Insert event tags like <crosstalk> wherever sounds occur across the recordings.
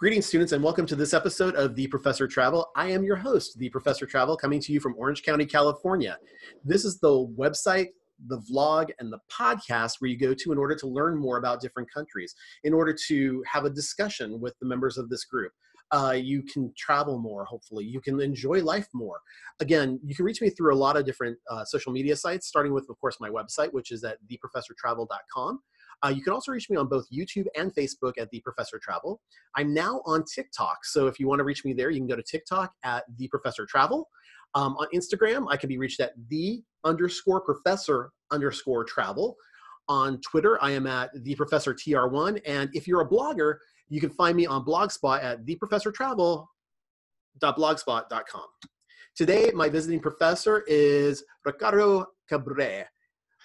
Greetings, students, and welcome to this episode of The Professor Travel. I am your host, The Professor Travel, coming to you from Orange County, California. This is the website, the vlog, and the podcast where you go to in order to learn more about different countries, in order to have a discussion with the members of this group. Uh, you can travel more, hopefully. You can enjoy life more. Again, you can reach me through a lot of different uh, social media sites, starting with, of course, my website, which is at theprofessortravel.com. Uh, you can also reach me on both YouTube and Facebook at The Professor Travel. I'm now on TikTok, so if you want to reach me there, you can go to TikTok at The Professor Travel. Um, on Instagram, I can be reached at the underscore professor underscore travel. On Twitter, I am at the Professor TR1. And if you're a blogger, you can find me on Blogspot at The Professor Travel. theprofessortravel.blogspot.com. Today, my visiting professor is Ricardo Cabré.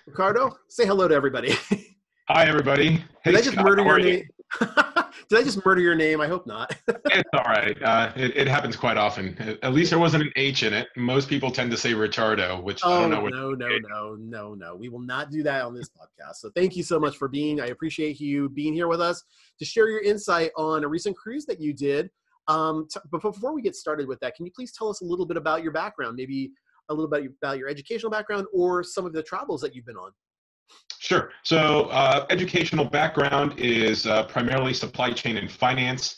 Ricardo, say hello to everybody. <laughs> Hi, everybody. Hey, Did I just Scott, murder your name? <laughs> Did I just murder your name? I hope not. <laughs> it's all right. Uh, it, it, happens quite often. At least there wasn't an H in it. Most people tend to say Ritardo, which oh, I don't know. What no, no, no, no, no. We will not do that on this podcast. So thank you so much for being. I appreciate you being here with us to share your insight on a recent cruise that you did. Um, t- but before we get started with that, can you please tell us a little bit about your background? Maybe a little bit about your educational background or some of the travels that you've been on. Sure. So, uh, educational background is uh, primarily supply chain and finance.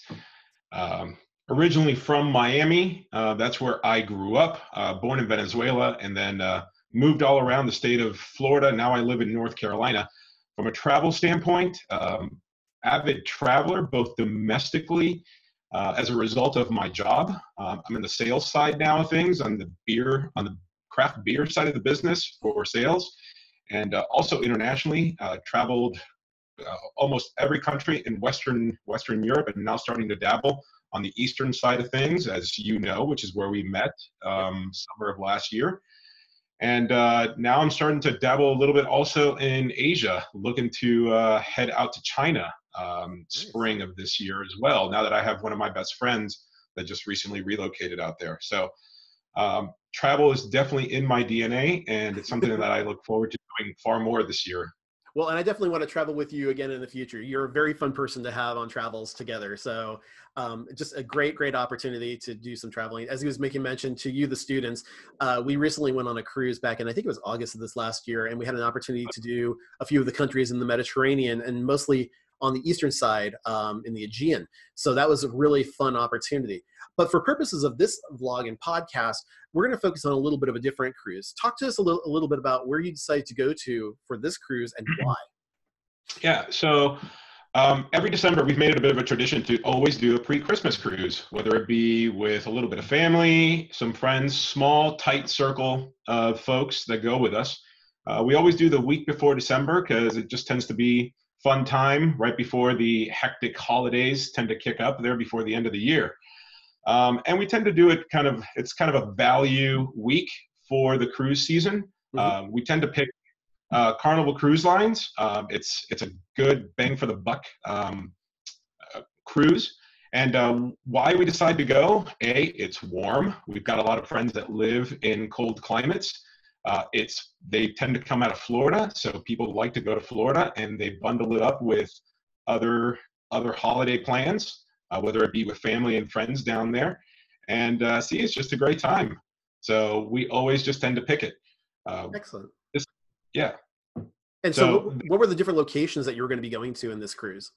Um, originally from Miami, uh, that's where I grew up, uh, born in Venezuela, and then uh, moved all around the state of Florida. Now I live in North Carolina. From a travel standpoint, um, avid traveler, both domestically uh, as a result of my job. Um, I'm in the sales side now of things, on the beer, on the craft beer side of the business for sales and uh, also internationally, uh, traveled uh, almost every country in Western Western Europe, and now starting to dabble on the eastern side of things, as you know, which is where we met um, summer of last year. And uh, now I'm starting to dabble a little bit also in Asia, looking to uh, head out to China um, spring of this year as well. Now that I have one of my best friends that just recently relocated out there, so um, travel is definitely in my DNA, and it's something that I look forward to doing far more this year. Well, and I definitely want to travel with you again in the future. You're a very fun person to have on travels together. So, um, just a great, great opportunity to do some traveling. As he was making mention to you, the students, uh, we recently went on a cruise back in, I think it was August of this last year, and we had an opportunity to do a few of the countries in the Mediterranean and mostly on the eastern side um, in the Aegean. So that was a really fun opportunity. But for purposes of this vlog and podcast, we're going to focus on a little bit of a different cruise. Talk to us a little, a little bit about where you decided to go to for this cruise and why. Yeah, so um, every December we've made it a bit of a tradition to always do a pre-Christmas cruise, whether it be with a little bit of family, some friends, small, tight circle of folks that go with us. Uh, we always do the week before December because it just tends to be fun time right before the hectic holidays tend to kick up there before the end of the year. Um, and we tend to do it kind of, it's kind of a value week for the cruise season. Mm-hmm. Uh, we tend to pick uh, Carnival Cruise Lines. Um, it's, it's a good bang for the buck um, uh, cruise. And uh, why we decide to go, A, it's warm. We've got a lot of friends that live in cold climates. Uh, it's they tend to come out of Florida, so people like to go to Florida, and they bundle it up with other other holiday plans uh, whether it be with family and friends down there. And uh, see, it's just a great time. So we always just tend to pick it. Uh, Excellent. This, yeah. And so, so, what were the different locations that you were going to be going to in this cruise?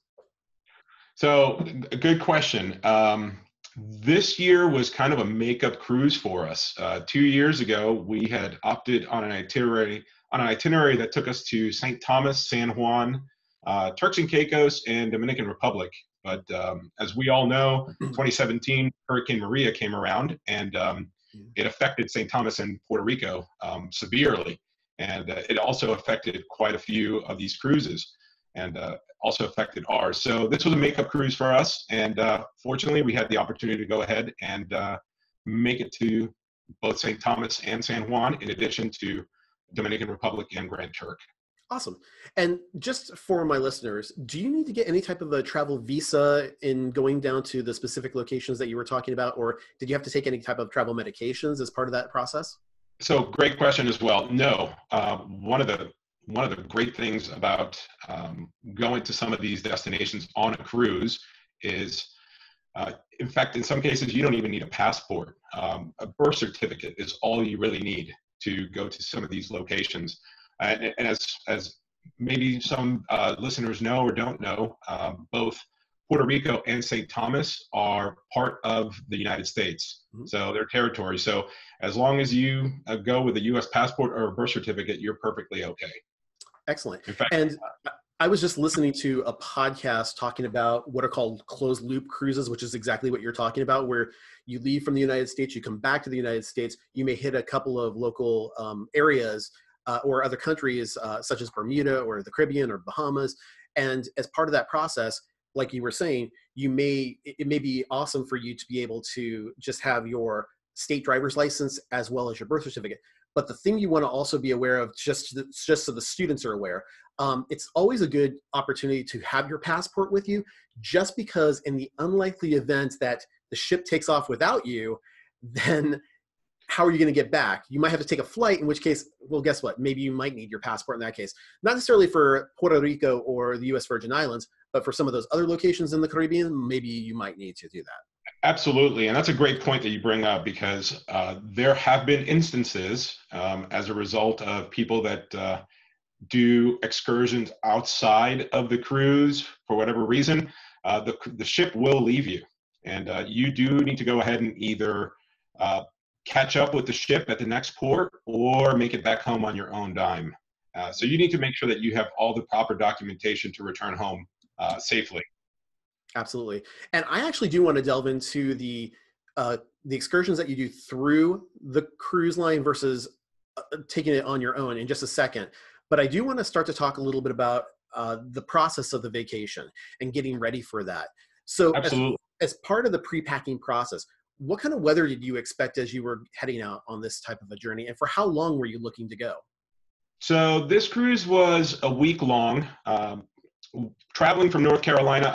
So, a good question. Um, this year was kind of a makeup cruise for us. Uh, two years ago, we had opted on an itinerary on an itinerary that took us to St. Thomas, San Juan, uh, Turks and Caicos, and Dominican Republic. But um, as we all know, <clears throat> 2017 Hurricane Maria came around and um, it affected St. Thomas and Puerto Rico um, severely. And uh, it also affected quite a few of these cruises and uh, also affected ours. So this was a makeup cruise for us. And uh, fortunately, we had the opportunity to go ahead and uh, make it to both St. Thomas and San Juan, in addition to Dominican Republic and Grand Turk. Awesome. And just for my listeners, do you need to get any type of a travel visa in going down to the specific locations that you were talking about, or did you have to take any type of travel medications as part of that process? So, great question as well. No, uh, one of the one of the great things about um, going to some of these destinations on a cruise is Uh, in fact, in some cases, you don't even need a passport. Um, a birth certificate is all you really need to go to some of these locations. And, and as, as maybe some uh, listeners know or don't know, um, both Puerto Rico and St. Thomas are part of the United States. Mm-hmm. So they're territory. So as long as you uh, go with a U.S. passport or a birth certificate, you're perfectly okay. Excellent. Fact, and I was just listening to a podcast talking about what are called closed loop cruises, which is exactly what you're talking about, where you leave from the United States, you come back to the United States, you may hit a couple of local um, areas uh, or other countries, uh, such as Bermuda or the Caribbean or Bahamas. And as part of that process, like you were saying, you may it may be awesome for you to be able to just have your state driver's license as well as your birth certificate. But the thing you want to also be aware of, just just so the students are aware, um, it's always a good opportunity to have your passport with you, just because in the unlikely event that the ship takes off without you, <laughs> then how are you going to get back? You might have to take a flight, in which case, well, guess what? Maybe you might need your passport in that case. Not necessarily for Puerto Rico or the U.S. Virgin Islands, but for some of those other locations in the Caribbean, maybe you might need to do that. Absolutely, and that's a great point that you bring up because uh, there have been instances um, as a result of people that uh, do excursions outside of the cruise for whatever reason. Uh, the the ship will leave you, and uh, you do need to go ahead and either uh, catch up with the ship at the next port or make it back home on your own dime. Uh, so you need to make sure that you have all the proper documentation to return home uh, safely. Absolutely, and I actually do want to delve into the uh, the excursions that you do through the cruise line versus uh, taking it on your own in just a second. But I do want to start to talk a little bit about uh, the process of the vacation and getting ready for that. So, Absolutely. As, as part of the pre-packing process, what kind of weather did you expect as you were heading out on this type of a journey, and for how long were you looking to go? So this cruise was a week long. Um, traveling from North Carolina,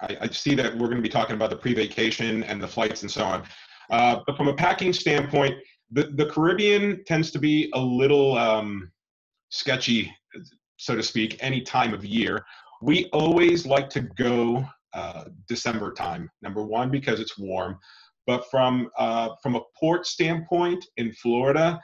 I, I, see that we're going to be talking about the pre-vacation and the flights and so on. Uh, but from a packing standpoint, the, the Caribbean tends to be a little um, sketchy, so to speak, any time of year. We always like to go uh, December time. Number one, because it's warm. But from uh, from a port standpoint in Florida,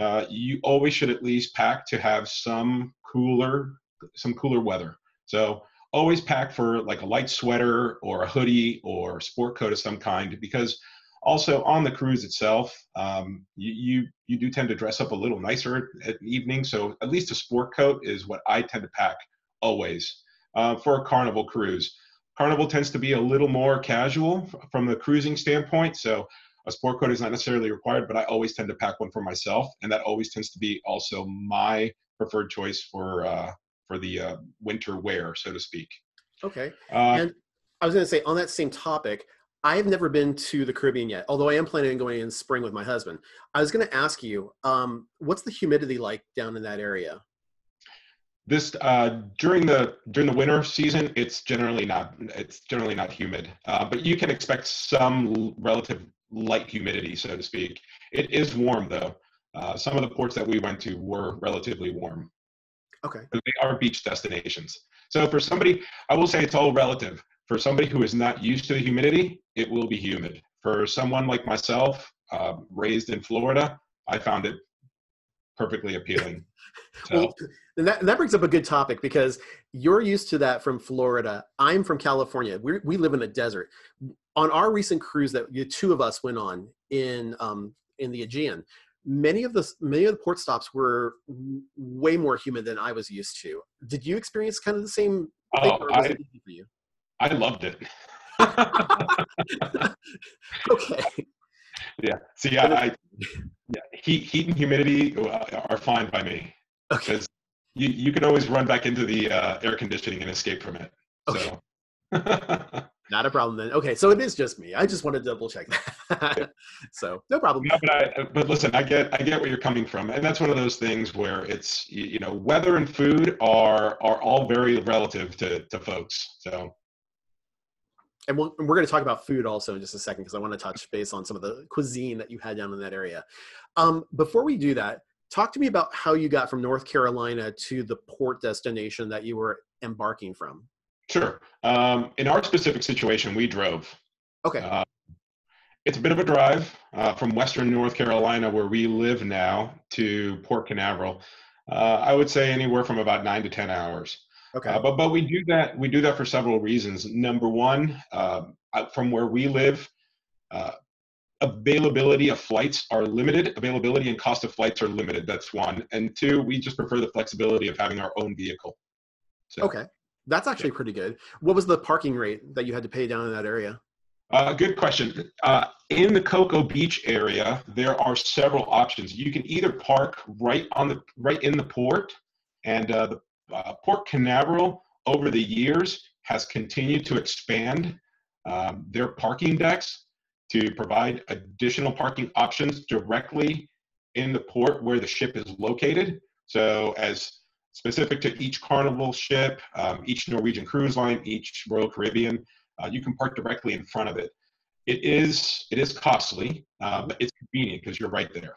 uh, you always should at least pack to have some cooler some cooler weather. So always pack for like a light sweater or a hoodie or sport coat of some kind because also on the cruise itself um, you, you, you do tend to dress up a little nicer at evening. So at least a sport coat is what i tend to pack always. Uh, for a carnival cruise carnival tends to be a little more casual from the cruising standpoint so a sport coat is not necessarily required but i always tend to pack one for myself and that always tends to be also my preferred choice for uh, for the uh, winter wear, so to speak. Okay. Uh, and I was going to say on that same topic, I have never been to the Caribbean yet, although I am planning on going in spring with my husband. I was going to ask you, um, what's the humidity like down in that area? This uh, during the during the winter season, it's generally not it's generally not humid, uh, but you can expect some relative light humidity, so to speak. It is warm though. Uh, some of the ports that we went to were relatively warm. Okay. They are beach destinations. So for somebody, I will say it's all relative. For somebody who is not used to the humidity, it will be humid. For someone like myself, uh, raised in Florida, I found it perfectly appealing. <laughs> So. well, and that, that brings up a good topic because you're used to that from Florida. I'm from California. We we live in a desert. On our recent cruise that the two of us went on in um, in the Aegean, many of the many of the port stops were way more humid than I was used to. Did you experience kind of the same thing, oh, I, I loved it. <laughs> <laughs> okay. Yeah. See, I, I, heat, heat and humidity uh, are fine by me because you, you can always run back into the uh, air conditioning and escape from it. Okay. So. <laughs> Not a problem then. Okay, so it is just me. I just want to double check that. <laughs> so no problem. No, but, I, but listen, I get I get where you're coming from, and that's one of those things where it's you know weather and food are are all very relative to to folks. So. And we we are going to talk about food also in just a second because I want to touch base on some of the cuisine that you had down in that area. Um, before we do that, talk to me about how you got from North Carolina to the port destination that you were embarking from. Sure. Um, in our specific situation, we drove. Okay. Uh, it's a bit of a drive uh, from Western North Carolina, where we live now, to Port Canaveral. Uh, I would say anywhere from about nine to ten hours. Okay. Uh, but but we do that we do that for several reasons. Number one, um, from where we live, uh, availability of flights are limited. Availability and cost of flights are limited. That's one. And two, we just prefer the flexibility of having our own vehicle. So, okay, that's actually yeah. pretty good. What was the parking rate that you had to pay down in that area? Uh, good question. Uh, in the Cocoa Beach area, there are several options. You can either park right on the right in the port, and uh, the uh, Port Canaveral over the years has continued to expand um, their parking decks to provide additional parking options directly in the port where the ship is located. So, as specific to each Carnival ship, um, each Norwegian cruise line, each Royal Caribbean, uh, you can park directly in front of it. It is it is costly, uh, but it's convenient because you're right there.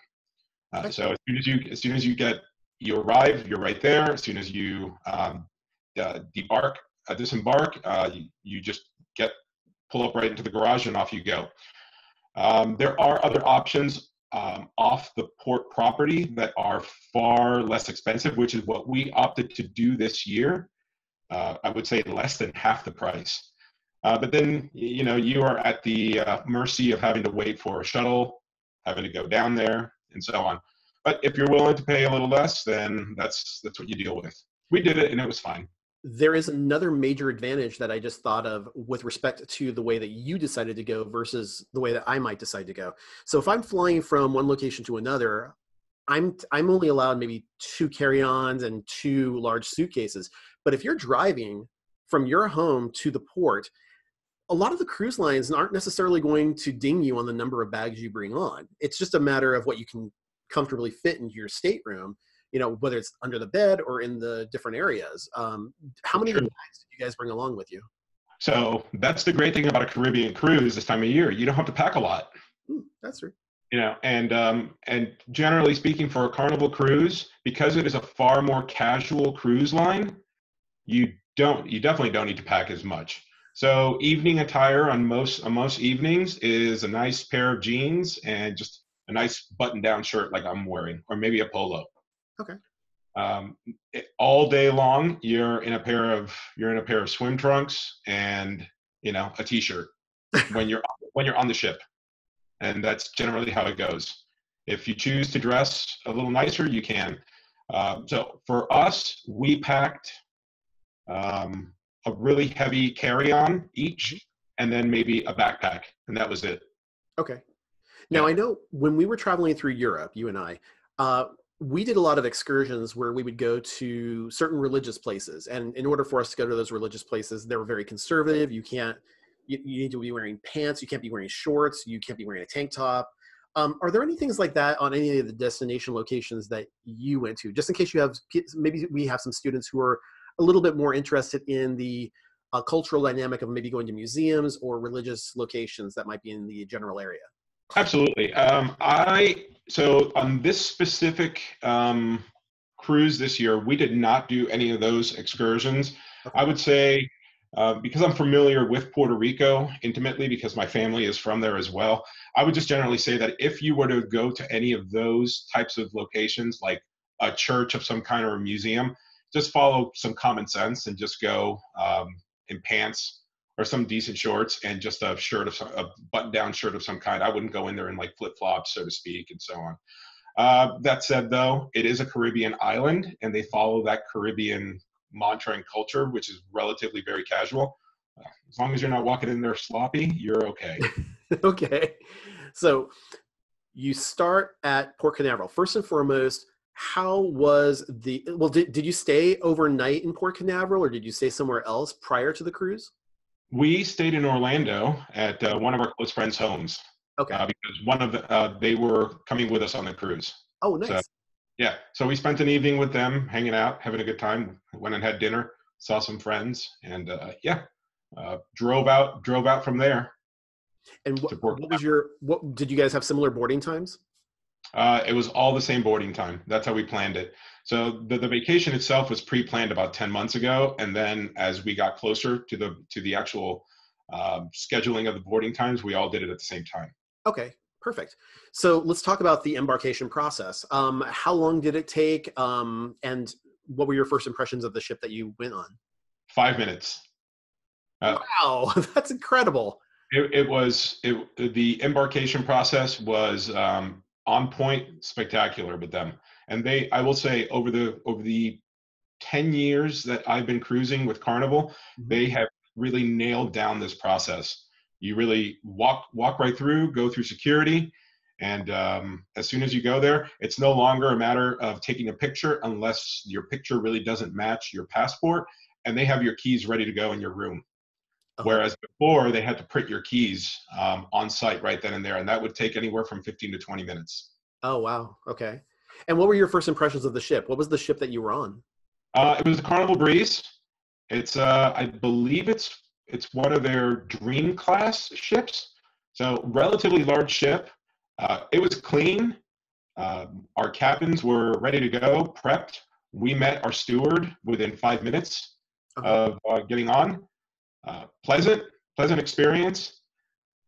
Uh, so as soon as you as soon as you get you arrive, you're right there. As soon as you um, uh, debark, uh, disembark, uh, you, you, just get pull up right into the garage and off you go. Um, there are other options um, off the port property that are far less expensive, which is what we opted to do this year. Uh, I would say less than half the price. Uh, but then, you know, you are at the uh, mercy of having to wait for a shuttle, having to go down there, and so on. But if you're willing to pay a little less, then that's that's what you deal with. We did it, and it was fine. There is another major advantage that I just thought of with respect to the way that you decided to go versus the way that I might decide to go. So if I'm flying from one location to another, I'm I'm only allowed maybe two carry-ons and two large suitcases. But if you're driving from your home to the port, a lot of the cruise lines aren't necessarily going to ding you on the number of bags you bring on. It's just a matter of what you can comfortably fit into your stateroom, you know, whether it's under the bed or in the different areas. Um, how many bags did you guys bring along with you? So that's the great thing about a Caribbean cruise this time of year. You don't have to pack a lot. Hmm, that's true. You know, and um, and generally speaking, for a Carnival cruise, because it is a far more casual cruise line, you don't you definitely don't need to pack as much. So evening attire on most on most evenings is a nice pair of jeans and just a nice button-down shirt like I'm wearing, or maybe a polo. Okay. Um, it, all day long, you're in a pair of you're in a pair of swim trunks and you know a t-shirt <laughs> when you're when you're on the ship, and that's generally how it goes. If you choose to dress a little nicer, you can. Uh, so for us, we packed um, a really heavy carry-on each, mm-hmm. and then maybe a backpack, and that was it. Okay. Now yeah. I know when we were traveling through Europe, you and I, uh, we did a lot of excursions where we would go to certain religious places, and in order for us to go to those religious places, they were very conservative. You can't, you, you need to be wearing pants. You can't be wearing shorts. You can't be wearing a tank top. Um, are there any things like that on any of the destination locations that you went to? Just in case you have, maybe we have some students who are a little bit more interested in the uh, cultural dynamic of maybe going to museums or religious locations that might be in the general area. Absolutely. Um, I so on this specific um, cruise this year, we did not do any of those excursions. I would say uh, because I'm familiar with Puerto Rico intimately, because my family is from there as well. I would just generally say that if you were to go to any of those types of locations, like a church of some kind or a museum, just follow some common sense and just go um, in pants or some decent shorts and just a shirt of some, a button down shirt of some kind. I wouldn't go in there in like flip flops, so to speak, and so on. Uh, that said, though, it is a Caribbean island and they follow that Caribbean mantra and culture, which is relatively very casual. As long as you're not walking in there sloppy, you're okay. <laughs> okay. So you start at Port Canaveral. First and foremost, how was the well did, did you stay overnight in port canaveral or did you stay somewhere else prior to the cruise we stayed in orlando at uh, one of our close friends homes okay. uh, because one of the uh, they were coming with us on the cruise. Oh nice. so, yeah. So we spent an evening with them hanging out having a good time went and had dinner saw some friends and uh, yeah uh, drove out drove out from there and what, what was your what did you guys have similar boarding times uh, it was all the same boarding time. That's how we planned it. So the, the vacation itself was pre-planned about 10 months ago. And then as we got closer to the, to the actual um, scheduling of the boarding times, we all did it at the same time. Okay, perfect. So let's talk about the embarkation process. Um, how long did it take, um, and what were your first impressions of the ship that you went on? Five minutes. Uh, wow, <laughs> that's incredible. It, it, was it, the embarkation process was um, on point, spectacular with them, and they. I will say over the over the 10 years that I've been cruising with Carnival, mm-hmm. they have really nailed down this process. You really walk walk right through, go through security, and um, as soon as you go there, it's no longer a matter of taking a picture unless your picture really doesn't match your passport, and they have your keys ready to go in your room. Okay. Whereas before, they had to print your keys um, on site right then and there, and that would take anywhere from 15 to 20 minutes. Oh wow! Okay. And what were your first impressions of the ship? What was the ship that you were on? Uh, it was the Carnival Breeze. It's uh, I believe it's it's one of their Dream class ships. So relatively large ship. Uh, it was clean. Um, our cabins were ready to go, prepped. We met our steward within five minutes uh-huh. of uh, getting on. Uh, pleasant, pleasant experience.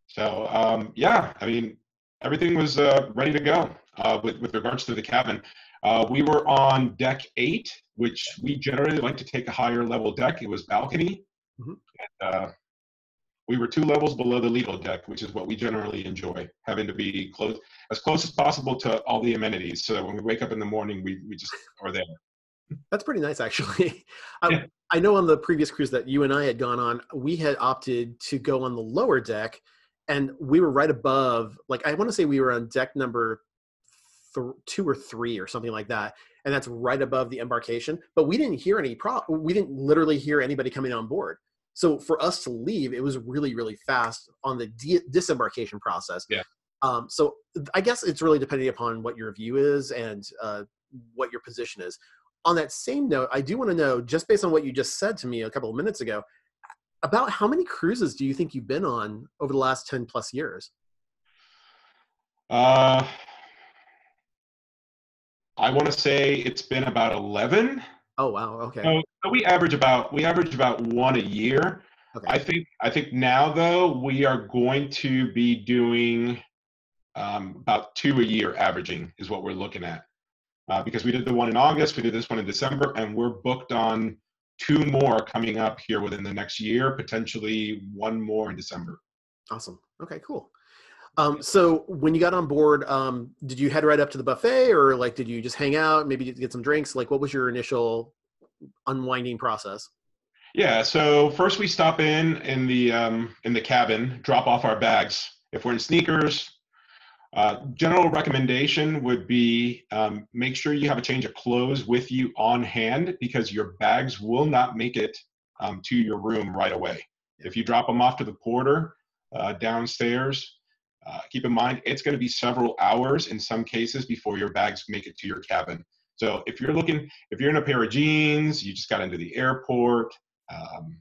So um, yeah, I mean everything was uh, ready to go uh, with with regards to the cabin. Uh, we were on deck eight, which we generally like to take a higher level deck. It was balcony. Mm-hmm. And, uh, we were two levels below the Lido deck, which is what we generally enjoy, having to be close as close as possible to all the amenities, so that when we wake up in the morning, we we just are there. That's pretty nice, actually. <laughs> I, yeah. I know on the previous cruise that you and I had gone on, we had opted to go on the lower deck, and we were right above. Like I want to say we were on deck number th- two or three or something like that, and that's right above the embarkation. But we didn't hear any pro. We didn't literally hear anybody coming on board. So for us to leave, it was really really fast on the de- disembarkation process. Yeah. Um, so I guess it's really depending upon what your view is and uh, what your position is. On that same note, I do want to know, just based on what you just said to me a couple of minutes ago, about how many cruises do you think you've been on over the last 10 plus years? Uh, I want to say it's been about 11. Oh wow, okay. So, so we average about we average about one a year. Okay. I think I think now though we are going to be doing um, about two a year averaging is what we're looking at uh, because we did the one in August, we did this one in December, and we're booked on two more coming up here within the next year, potentially one more in December. Awesome. Okay, cool. Um, so when you got on board, um, did you head right up to the buffet or like, did you just hang out, maybe get some drinks? Like what was your initial unwinding process? Yeah. So first we stop in, in the, um, in the cabin, drop off our bags. If we're in sneakers, uh, general recommendation would be um, make sure you have a change of clothes with you on hand because your bags will not make it um, to your room right away. If you drop them off to the porter uh, downstairs, uh, keep in mind, it's going to be several hours in some cases before your bags make it to your cabin. So if you're looking, if you're in a pair of jeans, you just got into the airport, um,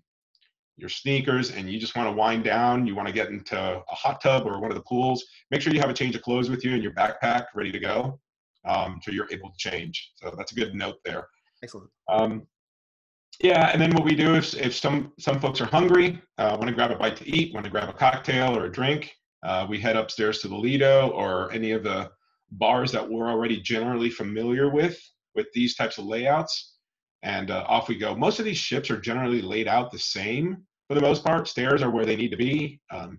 your sneakers, and you just want to wind down, you want to get into a hot tub or one of the pools, make sure you have a change of clothes with you and your backpack ready to go um, so you're able to change. So that's a good note there. Excellent. Um, yeah, and then what we do is if some, some folks are hungry, uh, want to grab a bite to eat, want to grab a cocktail or a drink, uh, we head upstairs to the Lido or any of the bars that we're already generally familiar with with these types of layouts, and uh, off we go. Most of these ships are generally laid out the same for the most part. Stairs are where they need to be. Um,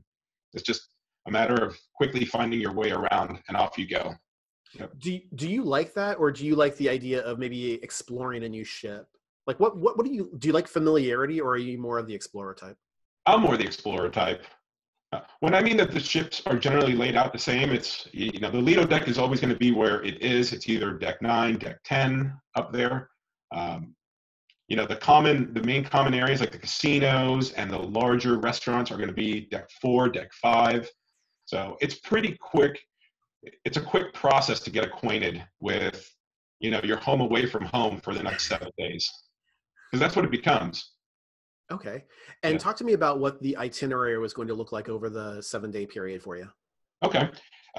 it's just a matter of quickly finding your way around, and off you go. Yep. Do you, do you like that, or do you like the idea of maybe exploring a new ship? Like, what what what do you do? You like familiarity, or are you more of the explorer type? I'm more the explorer type. Uh, when I mean that the ships are generally laid out the same, it's, you know, the Lido deck is always going to be where it is. It's either deck nine, deck 10 up there. Um, you know, the common, the main common areas like the casinos and the larger restaurants are going to be deck four, deck five. So it's pretty quick. It's a quick process to get acquainted with, you know, your home away from home for the next seven days. Because that's what it becomes. Okay. And yeah. talk to me about what the itinerary was going to look like over the seven day period for you. Okay.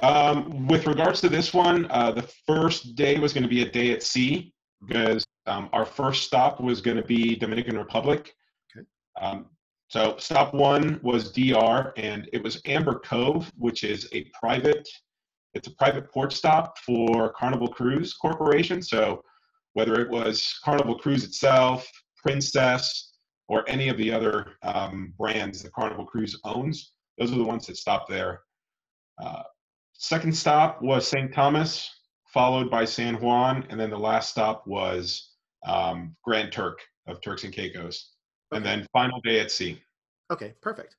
Um, with regards to this one, uh, the first day was going to be a day at sea because um, our first stop was going to be Dominican Republic. Okay. Um, so stop one was DR, and it was Amber Cove, which is a private. It's a private port stop for Carnival Cruise Corporation. So whether it was Carnival Cruise itself, Princess, or any of the other um, brands that Carnival Cruise owns, those are the ones that stop there. Uh, second stop was St. Thomas, followed by San Juan, and then the last stop was um, Grand Turk of Turks and Caicos, and then final day at sea. Okay, perfect.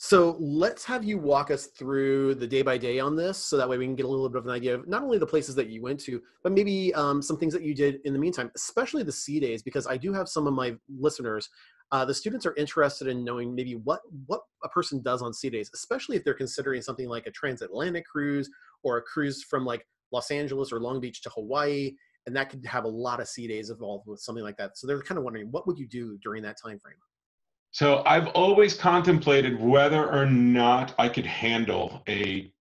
So let's have you walk us through the day by day on this, so that way we can get a little bit of an idea of not only the places that you went to, but maybe um, some things that you did in the meantime, especially the sea days, because I do have some of my listeners. Uh, the students are interested in knowing maybe what what a person does on sea days, especially if they're considering something like a transatlantic cruise or a cruise from like Los Angeles or Long Beach to Hawaii, and that could have a lot of sea days involved with something like that. So they're kind of wondering what would you do during that time frame. So I've always contemplated whether or not I could handle a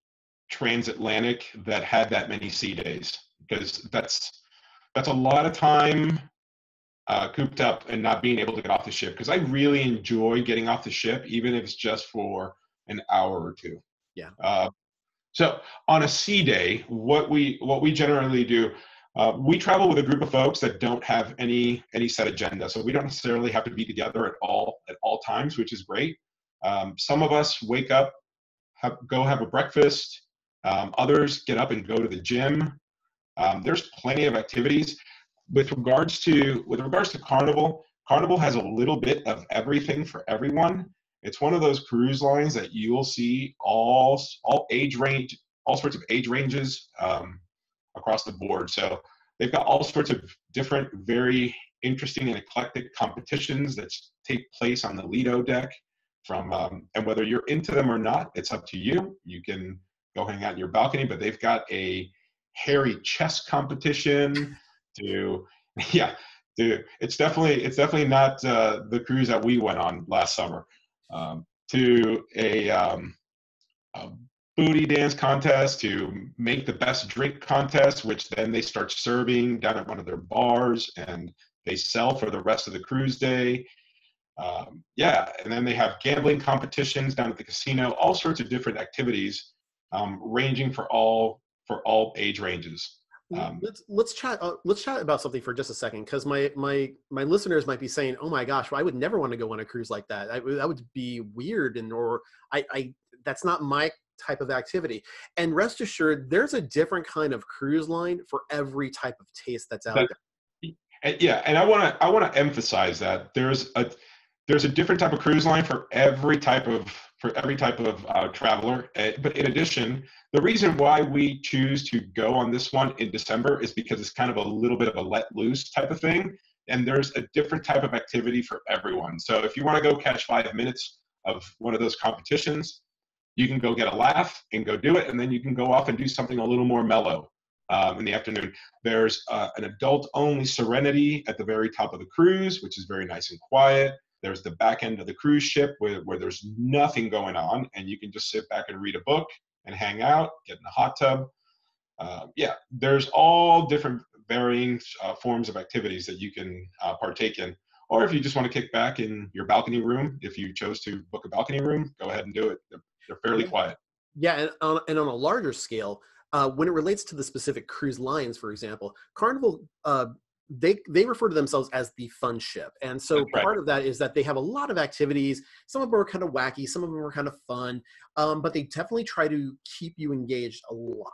transatlantic that had that many sea days because that's that's a lot of time uh, cooped up and not being able to get off the ship because I really enjoy getting off the ship even if it's just for an hour or two. Yeah. Uh, so on a sea day, what we what we generally do uh, we travel with a group of folks that don't have any any set agenda, so we don't necessarily have to be together at all at all times, which is great. Um, some of us wake up, have, go have a breakfast. Um, others get up and go to the gym. Um, there's plenty of activities. With regards to with regards to Carnival, Carnival has a little bit of everything for everyone. It's one of those cruise lines that you will see all all age range, all sorts of age ranges. Um, across the board. So they've got all sorts of different, very interesting and eclectic competitions that take place on the Lido deck. From um, and whether you're into them or not, it's up to you. You can go hang out in your balcony, but they've got a hairy chess competition. To <laughs> yeah, to it's definitely it's definitely not uh, the cruise that we went on last summer. Um, to a, um, a booty dance contest to make the best drink contest, which then they start serving down at one of their bars and they sell for the rest of the cruise day. Um, yeah, and then they have gambling competitions down at the casino, all sorts of different activities, um, ranging for all for all age ranges. Um, let's let's chat. Uh, let's chat about something for just a second, because my my my listeners might be saying, "Oh my gosh, well, I would never want to go on a cruise like that. I, that would be weird, and or I, I that's not my type of activity. And rest assured, there's a different kind of cruise line for every type of taste that's out there. Yeah, and I want to I want to emphasize that there's a there's a different type of cruise line for every type of for every type of uh, traveler. Uh, but in addition, the reason why we choose to go on this one in December is because it's kind of a little bit of a let loose type of thing, and there's a different type of activity for everyone. So if you want to go catch five minutes of one of those competitions, you can go get a laugh and go do it, and then you can go off and do something a little more mellow um, in the afternoon. There's uh, an adult only Serenity at the very top of the cruise, which is very nice and quiet. There's the back end of the cruise ship where, where there's nothing going on, and you can just sit back and read a book and hang out, get in a hot tub. Uh, yeah, there's all different varying uh, forms of activities that you can uh, partake in. Or if you just want to kick back in your balcony room, if you chose to book a balcony room, go ahead and do it. They're fairly quiet. Yeah, and on, and on a larger scale, uh, when it relates to the specific cruise lines, for example, Carnival uh, they they refer to themselves as the fun ship, and so right. part of that is that they have a lot of activities. Some of them are kind of wacky, some of them are kind of fun, um, but they definitely try to keep you engaged a lot.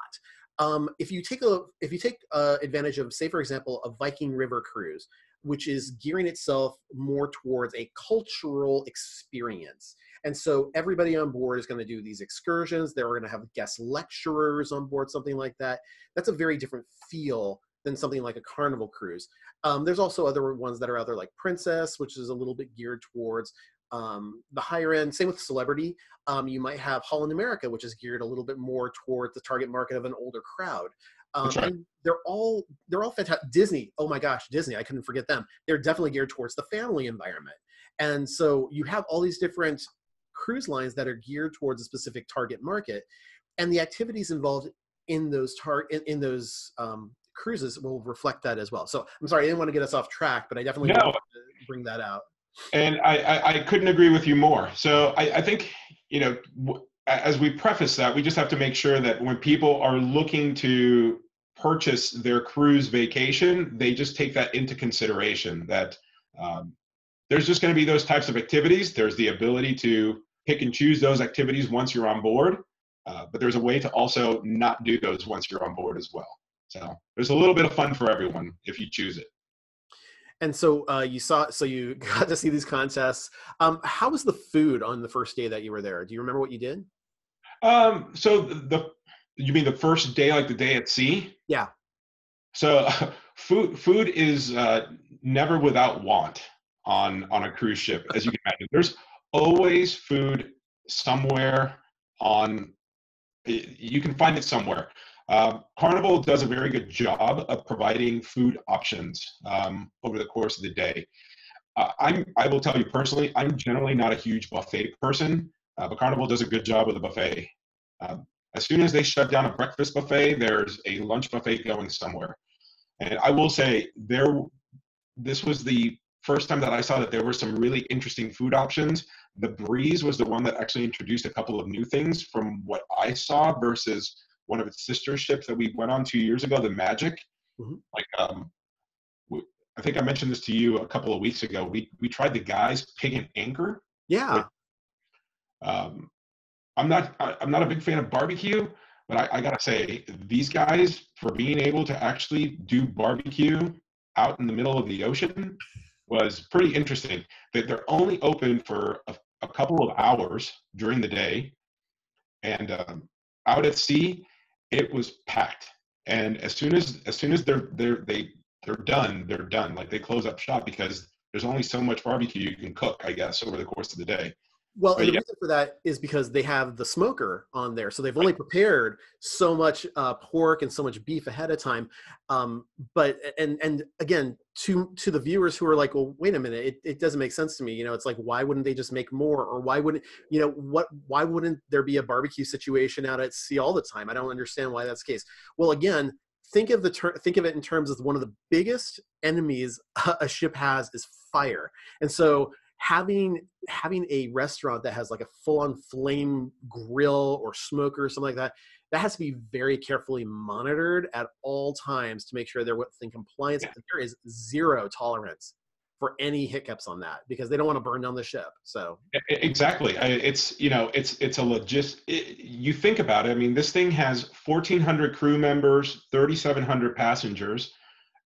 Um, if you take a if you take uh, advantage of, say, for example, a Viking River cruise, which is gearing itself more towards a cultural experience. And so everybody on board is going to do these excursions. They're going to have guest lecturers on board, something like that. That's a very different feel than something like a carnival cruise. Um, there's also other ones that are out there like Princess, which is a little bit geared towards um, the higher end. Same with Celebrity. Um, you might have Holland America, which is geared a little bit more towards the target market of an older crowd. Um, right. And they're all they're all fantastic. Disney, oh my gosh, Disney! I couldn't forget them. They're definitely geared towards the family environment. And so you have all these different cruise lines that are geared towards a specific target market, and the activities involved in those tar in, in those um, cruises will reflect that as well. So I'm sorry, I didn't want to get us off track, but I definitely no. want to bring that out. And I, I, I couldn't agree with you more. So I, I think, you know, w- as we preface that, we just have to make sure that when people are looking to purchase their cruise vacation, they just take that into consideration that um, there's just going to be those types of activities. There's the ability to pick and choose those activities once you're on board, uh, but there's a way to also not do those once you're on board as well. So there's a little bit of fun for everyone if you choose it. And so uh, you saw, so you <laughs> got to see these contests. Um, how was the food on the first day that you were there? Do you remember what you did? Um, so the, you mean the first day, like the day at sea? Yeah. So <laughs> food food is uh, never without want on on a cruise ship, as you can imagine. There's always food somewhere on. You can find it somewhere. Um, Carnival does a very good job of providing food options um, over the course of the day. Uh, I'm, I will tell you personally, I'm generally not a huge buffet person, uh, but Carnival does a good job with the buffet. Um, as soon as they shut down a breakfast buffet, there's a lunch buffet going somewhere. And I will say there, this was the first time that I saw that there were some really interesting food options. The Breeze was the one that actually introduced a couple of new things from what I saw versus one of its sister ships that we went on two years ago, the Magic. Mm-hmm. Like, um, I think I mentioned this to you a couple of weeks ago. We we tried the Guy's Pig and Anchor. Yeah. Um, I'm not I, am not a big fan of barbecue, but I, I gotta say these guys for being able to actually do barbecue out in the middle of the ocean was pretty interesting. That they're only open for a, a, couple of hours during the day, and um, out at sea, it was packed. And as soon as as soon as they're they're they they're done, they're done. Like they close up shop because there's only so much barbecue you can cook, I guess, over the course of the day. Well, and the reason for that is because they have the smoker on there, so they've only prepared so much uh, pork and so much beef ahead of time. Um, but and and again, to to the viewers who are like, well, wait a minute, it, it doesn't make sense to me. You know, it's like, why wouldn't they just make more, or why wouldn't you know what? Why wouldn't there be a barbecue situation out at sea all the time? I don't understand why that's the case. Well, again, think of the ter- think of it in terms of one of the biggest enemies <laughs> a ship has is fire, and so having having a restaurant that has like a full-on flame grill or smoker or something like that that has to be very carefully monitored at all times to make sure they're within compliance yeah. there is zero tolerance for any hiccups on that because they don't want to burn down the ship so exactly it's you know it's it's a logist it, you think about it i mean this thing has 1400 crew members 3700 passengers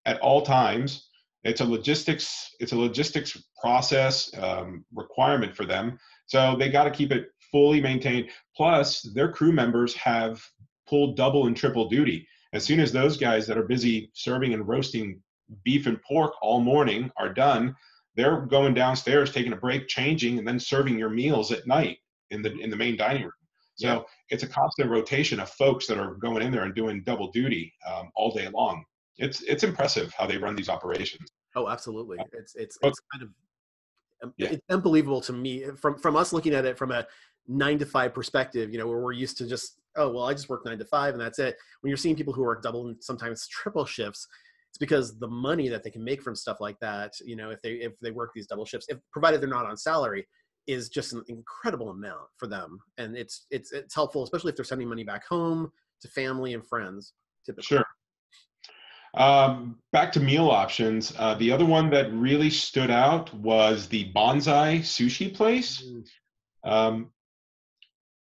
at all times it's a logistics it's a logistics process um, requirement for them. So they got to keep it fully maintained. Plus their crew members have pulled double and triple duty. As soon as those guys that are busy serving and roasting beef and pork all morning are done they're going downstairs taking a break changing and then serving your meals at night in the in the main dining room. So yeah. it's a constant rotation of folks that are going in there and doing double duty um, all day long it's it's impressive how they run these operations Oh, absolutely. It's it's it's kind of um, yeah. it's unbelievable to me from from us looking at it from a nine to five perspective. You know, where we're used to just oh well, I just work nine to five and that's it. When you're seeing people who work double and sometimes triple shifts, it's because the money that they can make from stuff like that. You know, if they if they work these double shifts, if provided they're not on salary, is just an incredible amount for them, and it's it's it's helpful, especially if they're sending money back home to family and friends. Typically. Sure. Um, back to meal options. Uh, the other one that really stood out was the Bonsai Sushi place. Um,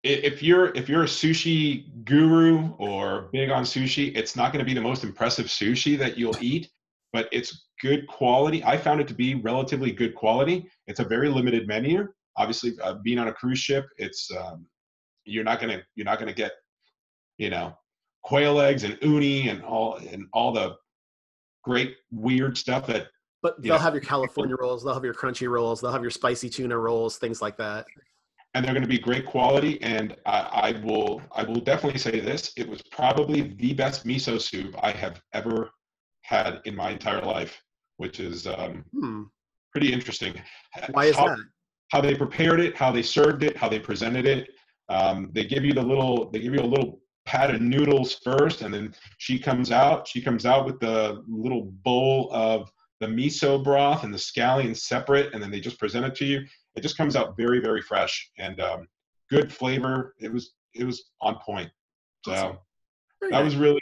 if you're if you're a sushi guru or big on sushi, it's not going to be the most impressive sushi that you'll eat, but it's good quality. I found it to be relatively good quality. It's a very limited menu. Obviously, uh, being on a cruise ship, it's um, you're not gonna you're not gonna get you know quail eggs and uni and all and all the great weird stuff that but they'll know, have your california rolls they'll have your crunchy rolls they'll have your spicy tuna rolls things like that. And they're going to be great quality and I, I will i will definitely say this it was probably the best miso soup i have ever had in my entire life which is um, hmm. pretty interesting. Why is how, that? how they prepared it how they served it how they presented it um, they give you the little they give you a little pat of noodles first, and then she comes out. She comes out with the little bowl of the miso broth and the scallion separate, and then they just present it to you. It just comes out very, very fresh and um, good flavor. It was it was on point. So Awesome. That nice. was really.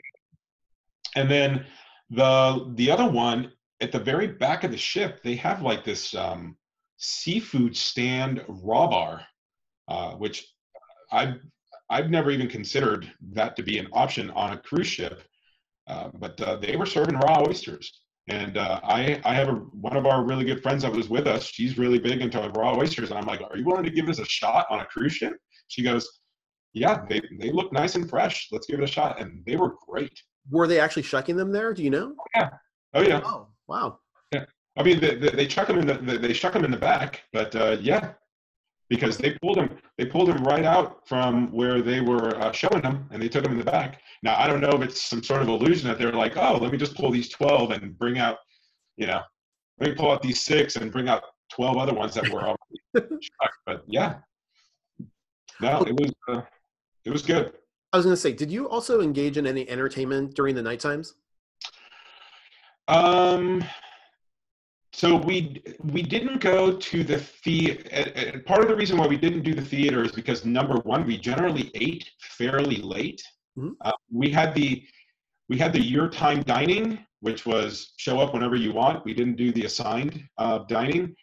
And then the the other one at the very back of the ship, they have like this um, seafood stand raw bar, uh, which I've I've never even considered that to be an option on a cruise ship. Uh, but uh, they were serving raw oysters, and uh, I I have a, one of our really good friends that was with us. She's really big into raw oysters, and I'm like, "Are you willing to give this a shot on a cruise ship?" She goes, "Yeah, they they look nice and fresh. Let's give it a shot." And they were great. Were they actually shucking them there? Do you know? Yeah. Oh yeah, Oh, wow. Yeah. I mean they, they, they chuck them in the they, they shuck them in the back, but uh, yeah, because they pulled them they pulled them right out from where they were uh, showing them, and they took them in the back. Now I don't know if it's some sort of illusion that they're like, oh, let me just pull these twelve and bring out, you know, let me pull out these six and bring out twelve other ones that were already <laughs> shucked. But yeah, no, it was uh, it was good. I was going to say, did you also engage in any entertainment during the night times? Um, so we we didn't go to the theater. Part of the reason why we didn't do the theater is because number one, we generally ate fairly late. Mhm. Uh, we had the we had the Your Time dining, which was show up whenever you want. We didn't do the assigned uh, dining,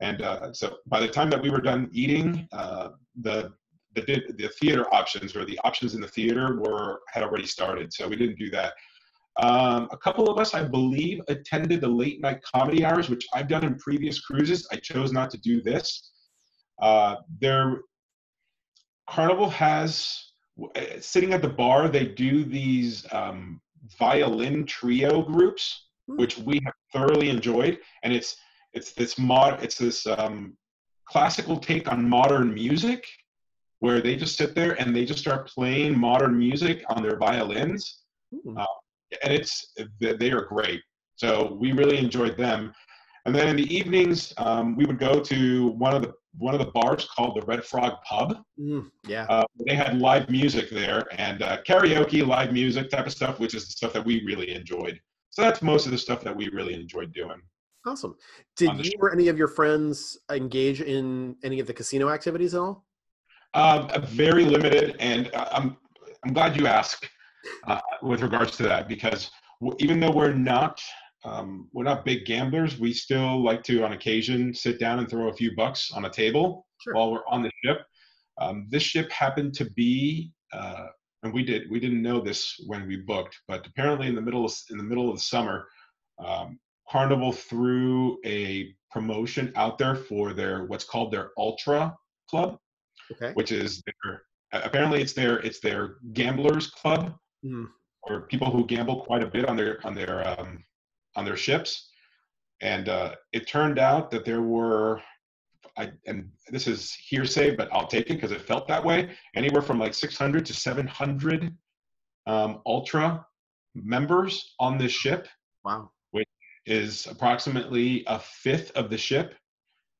and uh, so by the time that we were done eating, uh, the the the theater options or the options in the theater were had already started. So we didn't do that. Um, a couple of us, I believe, attended the late night comedy hours, which I've done in previous cruises. I chose not to do this. Uh, their Carnival has uh, sitting at the bar. They do these um, violin trio groups, Hmm. which we have thoroughly enjoyed, and it's it's this mod it's this um, classical take on modern music, where they just sit there and they just start playing modern music on their violins Hmm. And it's they are great. So we really enjoyed them. And then in the evenings, um, we would go to one of the one of the bars called the Red Frog Pub. Mm, yeah. Uh, they had live music there and uh, karaoke, live music type of stuff, which is the stuff that we really enjoyed. So that's most of the stuff that we really enjoyed doing. Awesome. Did you ship. or any of your friends engage in any of the casino activities at all? Um, very limited, and uh, I'm I'm glad you asked uh, with regards to that because even though we're not um, we're not big gamblers, we still like to on occasion sit down and throw a few bucks on a table Sure. while we're on the ship. Um, this ship happened to be, uh, and we did we didn't know this when we booked, but apparently in the middle of, in the middle of the summer, um, Carnival threw a promotion out there for their what's called their Ultra Club Okay. which is their apparently it's their it's their gamblers club Mm. or people who gamble quite a bit on their on their um, on their ships and uh, it turned out that there were I, and this is hearsay but i'll take it because it felt that way anywhere from like 600 to 700 um, ultra members on this ship Wow. Which is approximately a fifth of the ship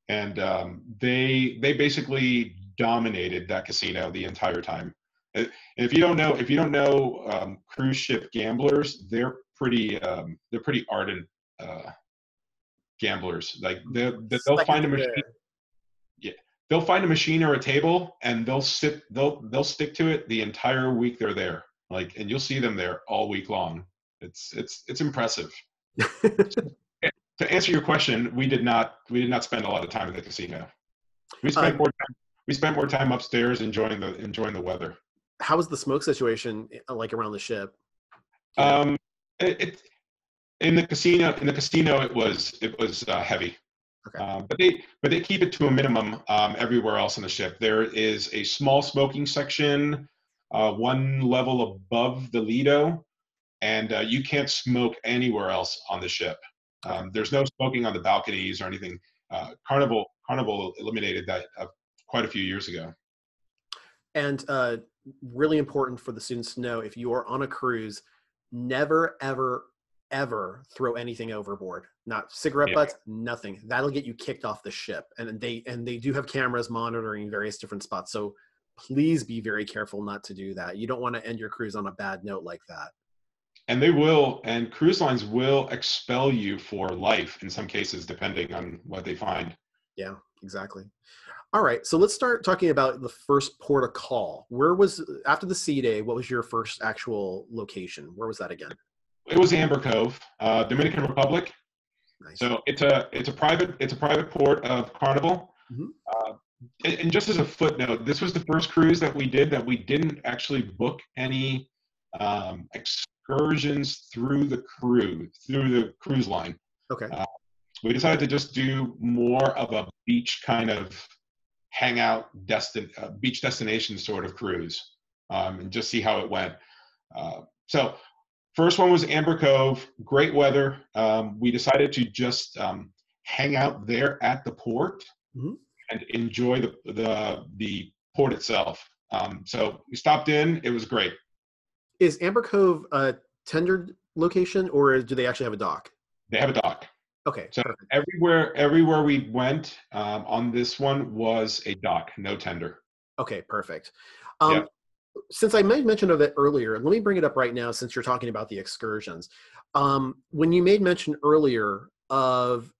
and um, they they basically dominated that casino the entire time if you don't know if you don't know um, cruise ship gamblers they're pretty um, they're pretty ardent uh, gamblers. Like they'll, they'll Second find a machine the- they'll find a machine or a table and they'll sit they'll they'll stick to it the entire week they're there. Like and you'll see them there all week long. It's it's it's impressive. <laughs> To answer your question, we did not we did not spend a lot of time at the casino. We spent Um, more time we spent more time upstairs enjoying the enjoying the weather. How was the smoke situation uh, like around the ship? Do you know? Um, it, it in the casino in the casino it was it was uh, heavy. Okay. Um, but they but they keep it to a minimum um, everywhere else on the ship. There is a small smoking section, uh, one level above the Lido, and uh, you can't smoke anywhere else on the ship. Um, there's no smoking on the balconies or anything. Uh, Carnival Carnival eliminated that uh, quite a few years ago. And uh, really important for the students to know if you are on a cruise, never, ever, ever throw anything overboard. Not cigarette Yeah. butts, nothing. That'll get you kicked off the ship. And they and they do have cameras monitoring various different spots. So please be very careful not to do that. You don't want to end your cruise on a bad note like that. and they will, and cruise lines will expel you for life in some cases, depending on what they find. Yeah, exactly. All right, so let's start talking about the first port of call. Where was after the sea day? What was your first actual location? Where was that again? It was Amber Cove, uh, Dominican Republic. Nice. So it's a it's a private it's a private port of Carnival. Mm-hmm. Uh, and just as a footnote, this was the first cruise that we did that we didn't actually book any um, excursions through the cruise through the cruise line. Okay. Uh, we decided to just do more of a beach kind of hangout destin uh, beach destination sort of cruise um, and just see how it went. Uh, so first one was Amber Cove, great weather. Um, we decided to just um, hang out there at the port mm-hmm. and enjoy the, the, the port itself. Um, so we stopped in, it was great. Is Amber Cove a tendered location or do they actually have a dock? They have a dock. Okay. So perfect. everywhere, everywhere we went um, on this one was a dock, no tender. Okay, perfect. Um, yeah. Since I made mention of it earlier, let me bring it up right now since you're talking about the excursions. Um, when you made mention earlier of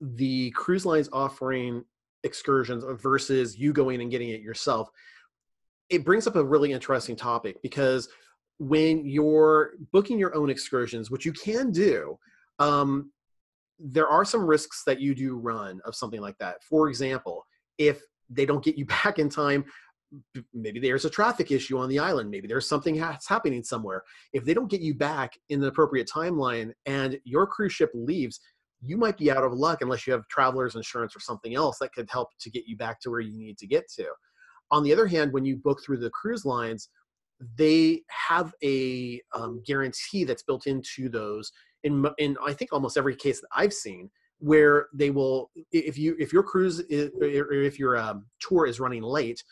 the cruise lines offering excursions versus you going and getting it yourself, it brings up a really interesting topic because when you're booking your own excursions, which you can do, um, there are some risks that you do run of something like that. For example, if they don't get you <laughs> back in time, maybe there's a traffic issue on the island, maybe there's something that's happening somewhere. If they don't get you back in the appropriate timeline and your cruise ship leaves, you might be out of luck unless you have traveler's insurance or something else that could help to get you back to where you need to get to. On the other hand, when you book through the cruise lines, they have a um, guarantee that's built into those in in I think almost every case that I've seen where they will if you if your cruise is, or if your um, tour is running late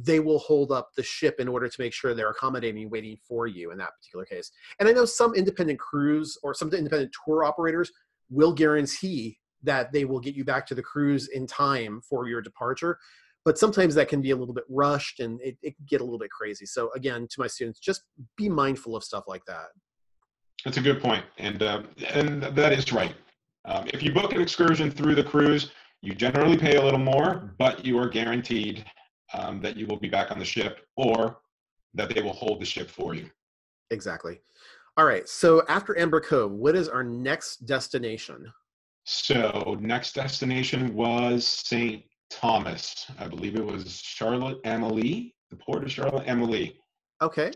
they will hold up the ship in order to make sure they're accommodating waiting for you in that particular case. And i know some independent cruise or some independent tour operators will guarantee that they will get you back to the cruise in time for your departure but sometimes that can be a little bit rushed and it, it can get a little bit crazy so again to my students just be mindful of stuff like that that's a good point, and uh, and that is right. Um, if you book an excursion through the cruise, you generally pay a little more, but you are guaranteed um, that you will be back on the ship, or that they will hold the ship for you. Exactly. All right. So after Amber Cove, what is our next destination? So next destination was St. Thomas. I believe it was Charlotte Amalie, the port of Charlotte Amalie. Okay.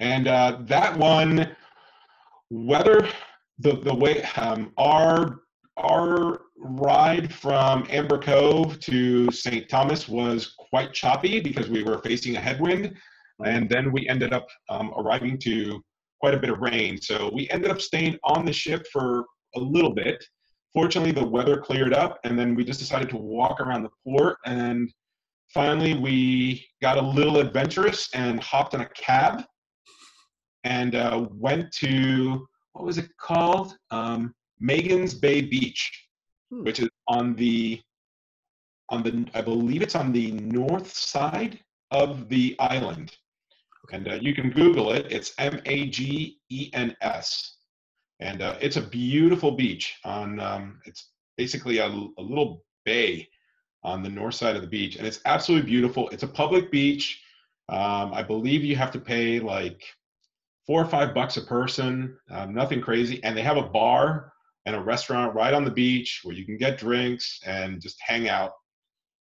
And uh, that one whether the the way um, our our ride from Amber Cove to St. Thomas was quite choppy because we were facing a headwind, and then we ended up um, arriving to quite a bit of rain. So we ended up staying on the ship for a little bit. Fortunately, the weather cleared up, and then we just decided to walk around the port. And finally, we got a little adventurous and hopped in a cab and uh, went to what was it called? Um, Magens Bay Beach, hmm. which is on the on the I believe it's on the north side of the island, and uh, you can Google it. It's M A G E N S, and uh, it's a beautiful beach. On um, it's basically a, a little bay on the north side of the beach, and it's absolutely beautiful. It's a public beach. Um, I believe you have to pay like four or five bucks a person, um, nothing crazy. And they have a bar and a restaurant right on the beach where you can get drinks and just hang out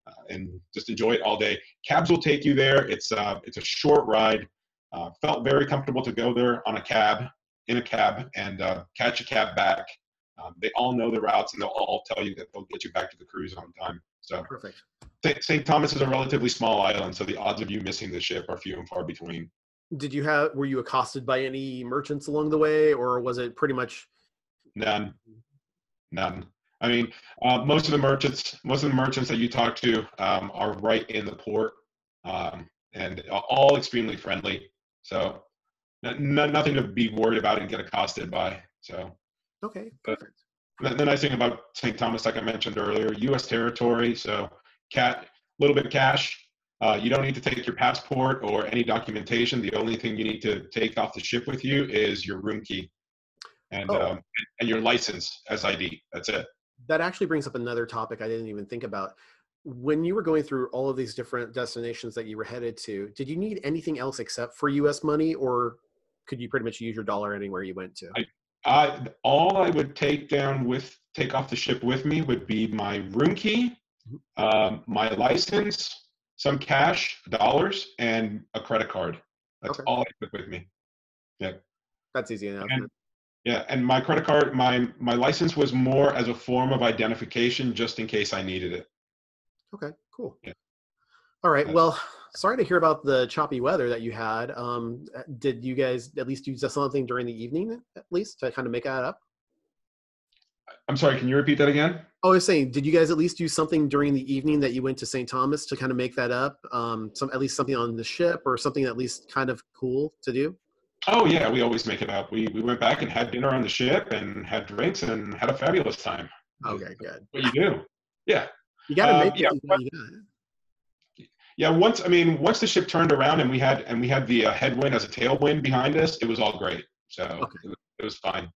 uh, and just enjoy it all day. Cabs will take you there. It's uh, it's a short ride. Uh, felt very comfortable to go there on a cab, in a cab, and uh, catch a cab back. Um, they all know the routes and they'll all tell you that they'll get you back to the cruise on time. So perfect. St. Thomas is a relatively small island, so the odds of you missing the ship are few and far between did you have were you accosted by any merchants along the way or was it pretty much none none i mean uh, most of the merchants most of the merchants that you talk to um, are right in the port um, and all extremely friendly so n- nothing to be worried about and get accosted by so okay perfect but the nice thing about st thomas like i mentioned earlier u.s territory so cat a little bit of cash Uh, you don't need to take your passport or any documentation. The only thing you need to take off the ship with you is your room key and Oh. um, and your license as ID. That's it. That actually brings up another topic I didn't even think about. When you were going through all of these different destinations that you were headed to, did you need anything else except for US money or could you pretty much use your dollar anywhere you went to? I- I all I would take down with take off the ship with me would be my room key, um, my license, some cash, dollars, and a credit card. That's Okay. all I took with me. Yeah, that's easy enough. And- Yeah, and my credit card, my my license was more as a form of identification, just in case I needed it. Okay, cool. Yeah. All right. Well, sorry to hear about the choppy weather that you had. Um, did you guys at least do something during the evening, at least, to kind of make that up? I'm sorry, can you repeat that again? Oh, I was saying, did you guys at least do something during the evening that you went to St. Thomas to kind of make that up? Um, some at least something on the ship or something at least kind of cool to do. Oh yeah, we always make it up. We we went back and had dinner on the ship and had drinks and had a fabulous time. Okay, good. What you do? Yeah, You got to Um, make it. gotta- gotta- yeah. Once I mean, once the ship turned around and we had and we had the uh, headwind as a tailwind behind us, it was all great. So Okay. it, was, it was fine.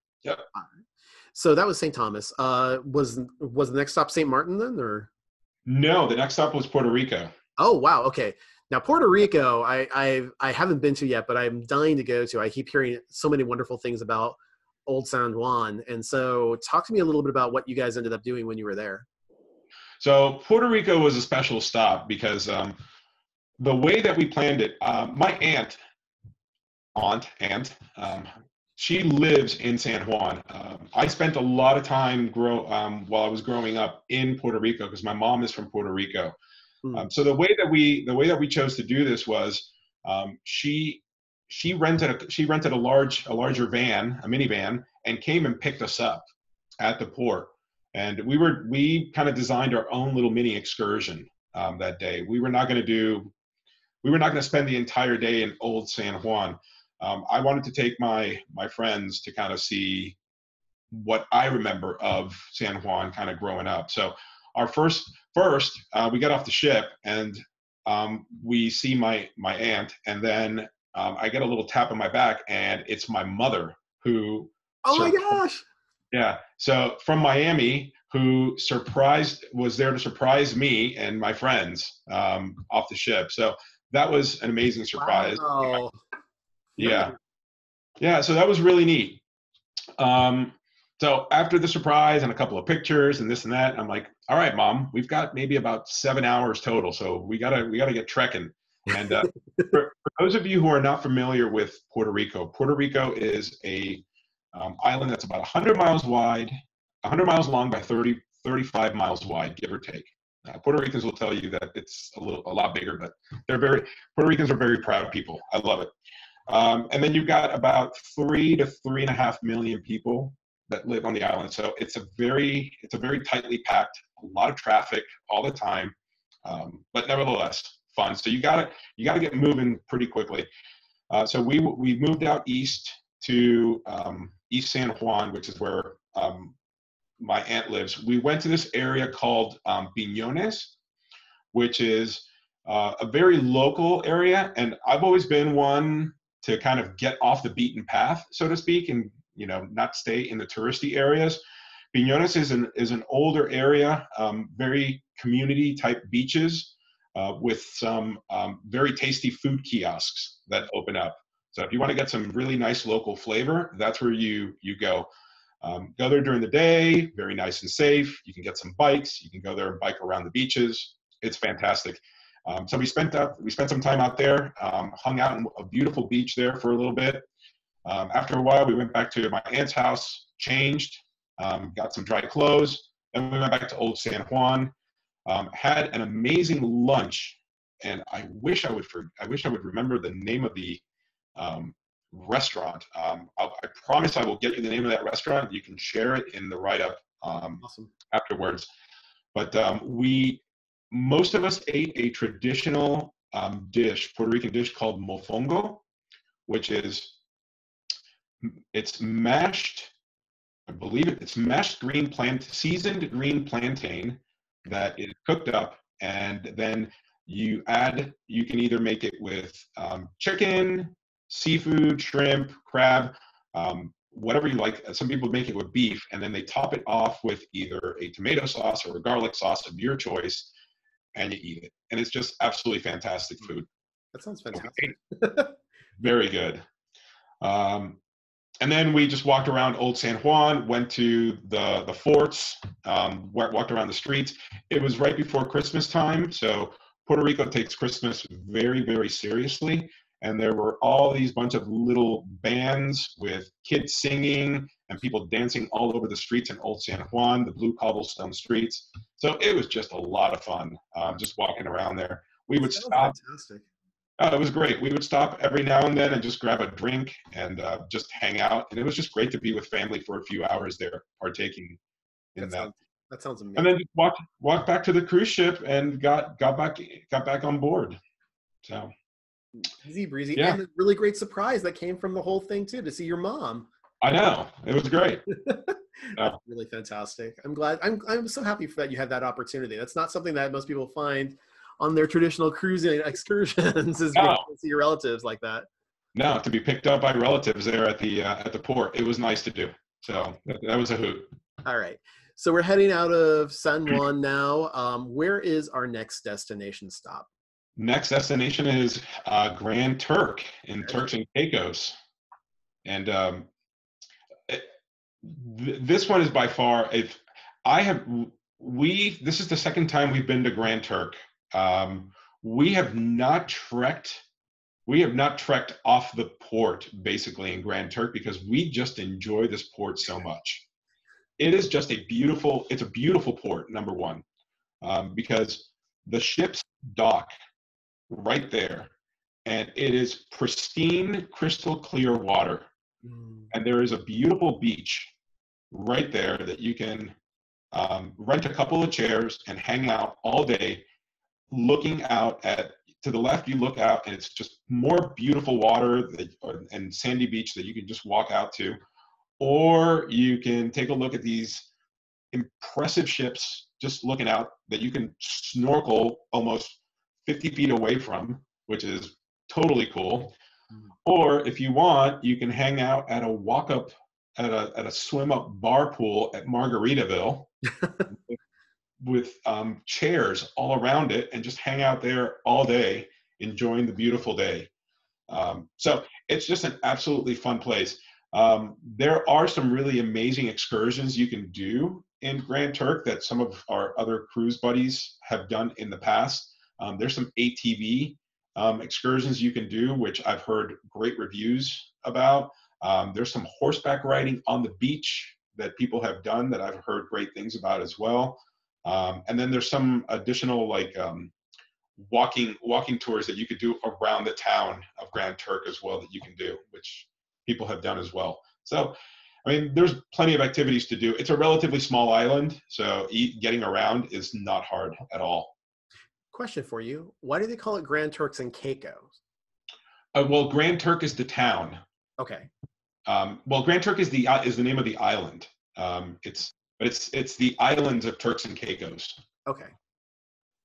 So that was St. Thomas. Uh, was was the next stop St. Martin then, or? No, the next stop was Puerto Rico. Oh wow, okay. Now Puerto Rico, I I I haven't been to yet, but I'm dying to go to. I keep hearing so many wonderful things about Old San Juan, and so talk to me a little bit about what you guys ended up doing when you were there. So Puerto Rico was a special stop because um, the way that we planned it, um, my aunt, aunt, aunt, um, she lives in San Juan. Um, I spent a lot of time grow um, while I was growing up in Puerto Rico because my mom is from Puerto Rico. Hmm. Um, so the way that we the way that we chose to do this was um, she she rented a she rented a large a larger van a minivan and came and picked us up at the port and we were we kind of designed our own little mini excursion um, that day we were not going to do we were not going to spend the entire day in old san juan um, i wanted to take my my friends to kind of see what i remember of san juan kind of growing up so our first first uh, we got off the ship and um, we see my my aunt and then um, i get a little tap on my back and it's my mother who Oh my gosh! yeah. So from Miami, who surprised was there to surprise me and my friends um, off the ship. So that was an amazing surprise. Wow. Yeah. Yeah. So that was really neat. Um, so after the surprise and a couple of pictures and this and that, I'm like, all right, mom, we've got maybe about seven hours total. So we gotta we gotta get trekking. And uh, <laughs> for, for those of you who are not familiar with Puerto Rico, Puerto Rico is a um, island that's about 100 miles wide, 100 miles long by 30, 35 miles wide, give or take. Uh, Puerto Ricans will tell you that it's a little, a lot bigger, but they're very Puerto Ricans are very proud people. I love it. Um, and then you've got about three to three and a half million people that live on the island. So it's a very, it's a very tightly packed, a lot of traffic all the time, um, but nevertheless fun. So you got to, you got to get moving pretty quickly. Uh, so we we moved out east to um, East San Juan, which is where um, my aunt lives. We went to this area called um, Piñones, which is uh, a very local area, and I've always been one to kind of get off the beaten path, so to speak, and you know not stay in the touristy areas. Piñones is an is an older area, um, very community type beaches uh, with some um, very tasty food kiosks that open up. So if you want to get some really nice local flavor, that's where you you go. Um, go there during the day, very nice and safe. You can get some bikes. You can go there and bike around the beaches. It's fantastic. Um, so we spent up, we spent some time out there, um, hung out in a beautiful beach there for a little bit. Um, after a while, we went back to my aunt's house, changed, um, got some dry clothes, then we went back to Old San Juan. Um, had an amazing lunch, and I wish I would for, I wish I would remember the name of the um, restaurant. Um, I'll, I promise I will get you the name of that restaurant. You can share it in the write up um, Awesome. afterwards. But um, we, most of us ate a traditional um, dish, Puerto Rican dish called mofongo, which is it's mashed. I believe it, it's mashed green plant, seasoned green plantain that is cooked up, and then You add, you can either make it with um, chicken, seafood, shrimp, crab, um, whatever you like. Some people make it with beef, and then they top it off with either a tomato sauce or a garlic sauce of your choice, and you eat it. And it's just absolutely fantastic food. That sounds fantastic. <laughs> Very good. Um, and then we just walked around Old San Juan, went to the the forts, um, walked around the streets. It was right before Christmas time, so Puerto Rico takes Christmas very, very seriously. And there were all these bunch of little bands with kids singing and people dancing all over the streets in Old San Juan, the blue cobblestone streets. So it was just a lot of fun, um, just walking around there. We would stop. Fantastic. Uh, it was great. We would stop every now and then and just grab a drink and uh, just hang out. And it was just great to be with family for a few hours there, partaking in that. that. Sounds, that sounds amazing. And then just walked walked back to the cruise ship and got got back got back on board. So easy breezy. Yeah. And a really great surprise that came from the whole thing too to see your mom. I know it was great. <laughs> Really fantastic. I'm glad. I'm I'm so happy for that you had that opportunity. That's not something that most people find on their traditional cruising excursions <laughs> is no. to see your relatives like that. No, to be picked up by relatives there at the uh, at the port, it was nice to do. So that, that was a hoot. All right. So we're heading out of San Juan now. Um, where is our next destination stop? Next destination is uh, Grand Turk in. Turks and Caicos, and um, it, th- this one is by far. If I have, we this is the second time we've been to Grand Turk. Um, we have not trekked we have not trekked off the port basically in Grand Turk because we just enjoy this port so much. It is just a beautiful, it's a beautiful port, number one, um, because the ships dock right there and it is pristine, crystal clear water. Mm. And there is a beautiful beach right there that you can um, rent a couple of chairs and hang out all day looking out at to the left you look out and it's just more beautiful water that, or, and sandy beach that you can just walk out to or you can take a look at these impressive ships just looking out that you can snorkel almost 50 feet away from which is totally cool mm. or if you want you can hang out at a walk up at a, at a swim up bar pool at margaritaville <laughs> with um, chairs all around it and just hang out there all day, enjoying the beautiful day. Um, so it's just an absolutely fun place. Um, there are some really amazing excursions you can do in Grand Turk that some of our other cruise buddies have done in the past. Um, there's some ATV um, excursions you can do, which I've heard great reviews about. Um, there's some horseback riding on the beach that people have done that I've heard great things about as well. Um, and then there's some additional like um, walking walking tours that you could do around the town of Grand Turk as well that you can do, which people have done as well. So, I mean, there's plenty of activities to do. It's a relatively small island, so getting around is not hard at all. Question for you: Why do they call it Grand Turks and Caicos? Uh, well, Grand Turk is the town. Okay. Um, well, Grand Turk is the uh, is the name of the island. Um, it's but it's it's the islands of Turks and Caicos. Okay.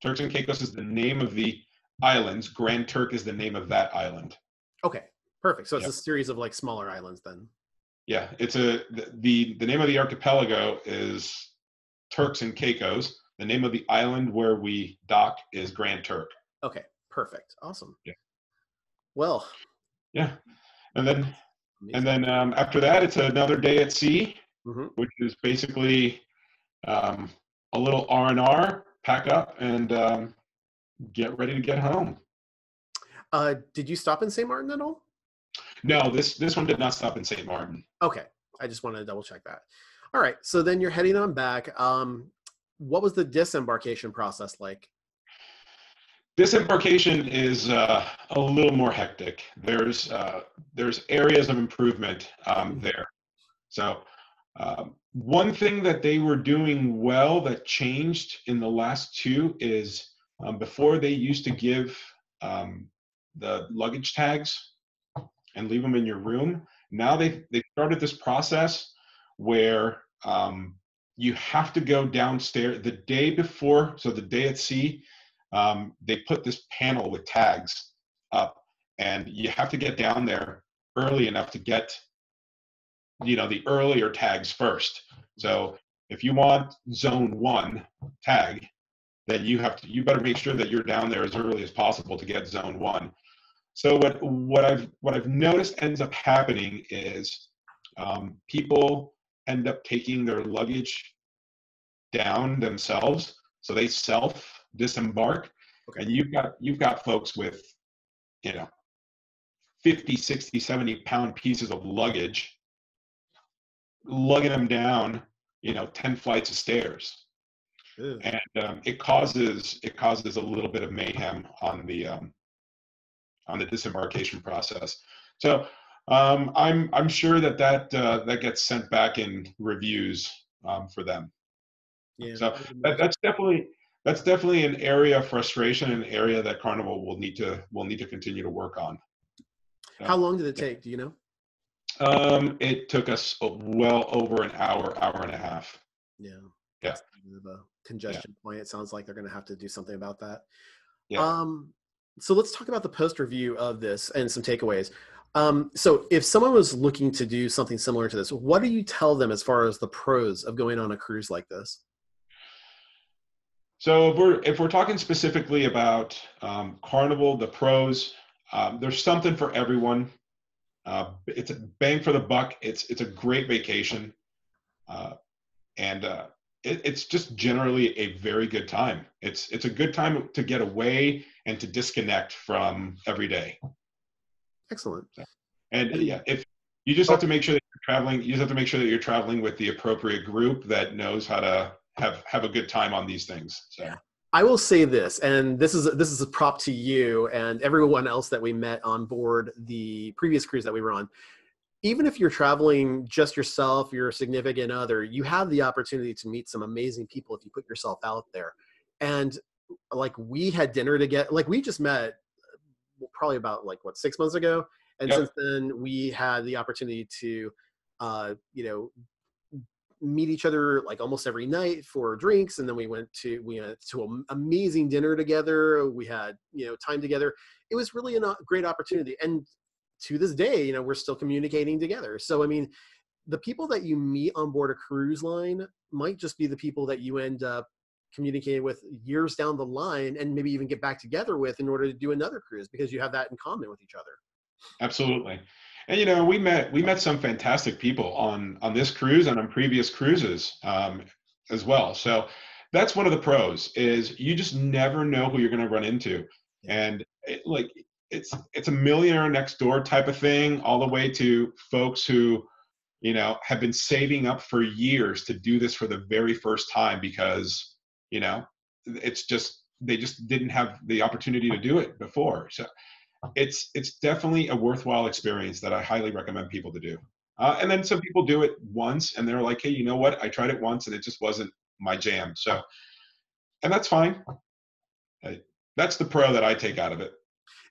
Turks and Caicos is the name of the islands. Grand Turk is the name of that island. Okay, perfect. So it's yep. a series of like smaller islands then. Yeah, it's a the the name of the archipelago is Turks and Caicos. The name of the island where we dock is Grand Turk. Okay, perfect. Awesome. Yeah. Well. Yeah, and then Amazing. and then um, after that, it's another day at sea mm-hmm. which is basically um, a little R and R, pack up, and um, get ready to get home. Uh, did you stop in St. Martin at all? No, this this one did not stop in St. Martin. Okay, I just wanted to double check that. All right, so then you're heading on back. Um, what was the disembarkation process like? Disembarkation is uh, a little more hectic. There's uh, there's areas of improvement um, mm-hmm. there. So um, one thing that they were doing well that changed in the last two is um, before they used to give um, the luggage tags and leave them in your room. Now they they started this process where um, you have to go downstairs the day before, so the day at sea. um, they put this panel with tags up, and you have to get down there early enough to get, you know, the earlier tags first. So if you want zone one tag, then you have to you better make sure that you're down there as early as possible to get zone one. So what what I've what I've noticed ends up happening is um, people end up taking their luggage down themselves, so they self disembark, okay. and you've got you've got folks with you know 50 60 70 pound pieces of luggage lugging them down you know 10 flights of stairs Ew. and um, it causes it causes a little bit of mayhem on the um, on the disembarkation process so um, i'm i'm sure that that uh, that gets sent back in reviews um, for them yeah so that, that's definitely that's definitely an area of frustration an area that carnival will need to will need to continue to work on how long did it take do you know um, it took us well over an hour, hour and a half. Yeah. Yeah. The congestion yeah. point. It sounds like they're going to have to do something about that. Yeah. Um, so let's talk about the post review of this and some takeaways. Um, so if someone was looking to do something similar to this, what do you tell them as far as the pros of going on a cruise like this? So if we're if we're talking specifically about um, Carnival, the pros, um, there's something for everyone. Uh, it's a bang for the buck. It's it's a great vacation, uh, and uh, it, it's just generally a very good time. It's it's a good time to get away and to disconnect from every day. Excellent. And yeah, if you just have to make sure that you're traveling, you just have to make sure that you're traveling with the appropriate group that knows how to have have a good time on these things. So. Yeah. I will say this, and this is this is a prop to you and everyone else that we met on board the previous cruise that we were on. Even if you're traveling just yourself, your significant other, you have the opportunity to meet some amazing people if you put yourself out there. And like we had dinner together, like we just met probably about like what six months ago, and yep. since then we had the opportunity to, uh, you know, meet each other like almost every night for drinks and then we went to we went to an amazing dinner together. We had you know time together. It was really a great opportunity and to this day you know we're still communicating together. So i mean the people that you meet on board a cruise line might just be the people that you end up communicating with years down the line and maybe even get back together with in order to do another cruise because you have that in common with each other. Absolutely. And you know, we met we met some fantastic people on on this cruise and on previous cruises um, as well. So that's one of the pros is you just never know who you're going to run into, and it, like it's it's a millionaire next door type of thing, all the way to folks who you know have been saving up for years to do this for the very first time because you know it's just they just didn't have the opportunity to do it before. So it's it's definitely a worthwhile experience that I highly recommend people to do. Uh, and then some people do it once and they're like, hey, you know what? I tried it once and it just wasn't my jam. So, and that's fine. That's the pro that I take out of it.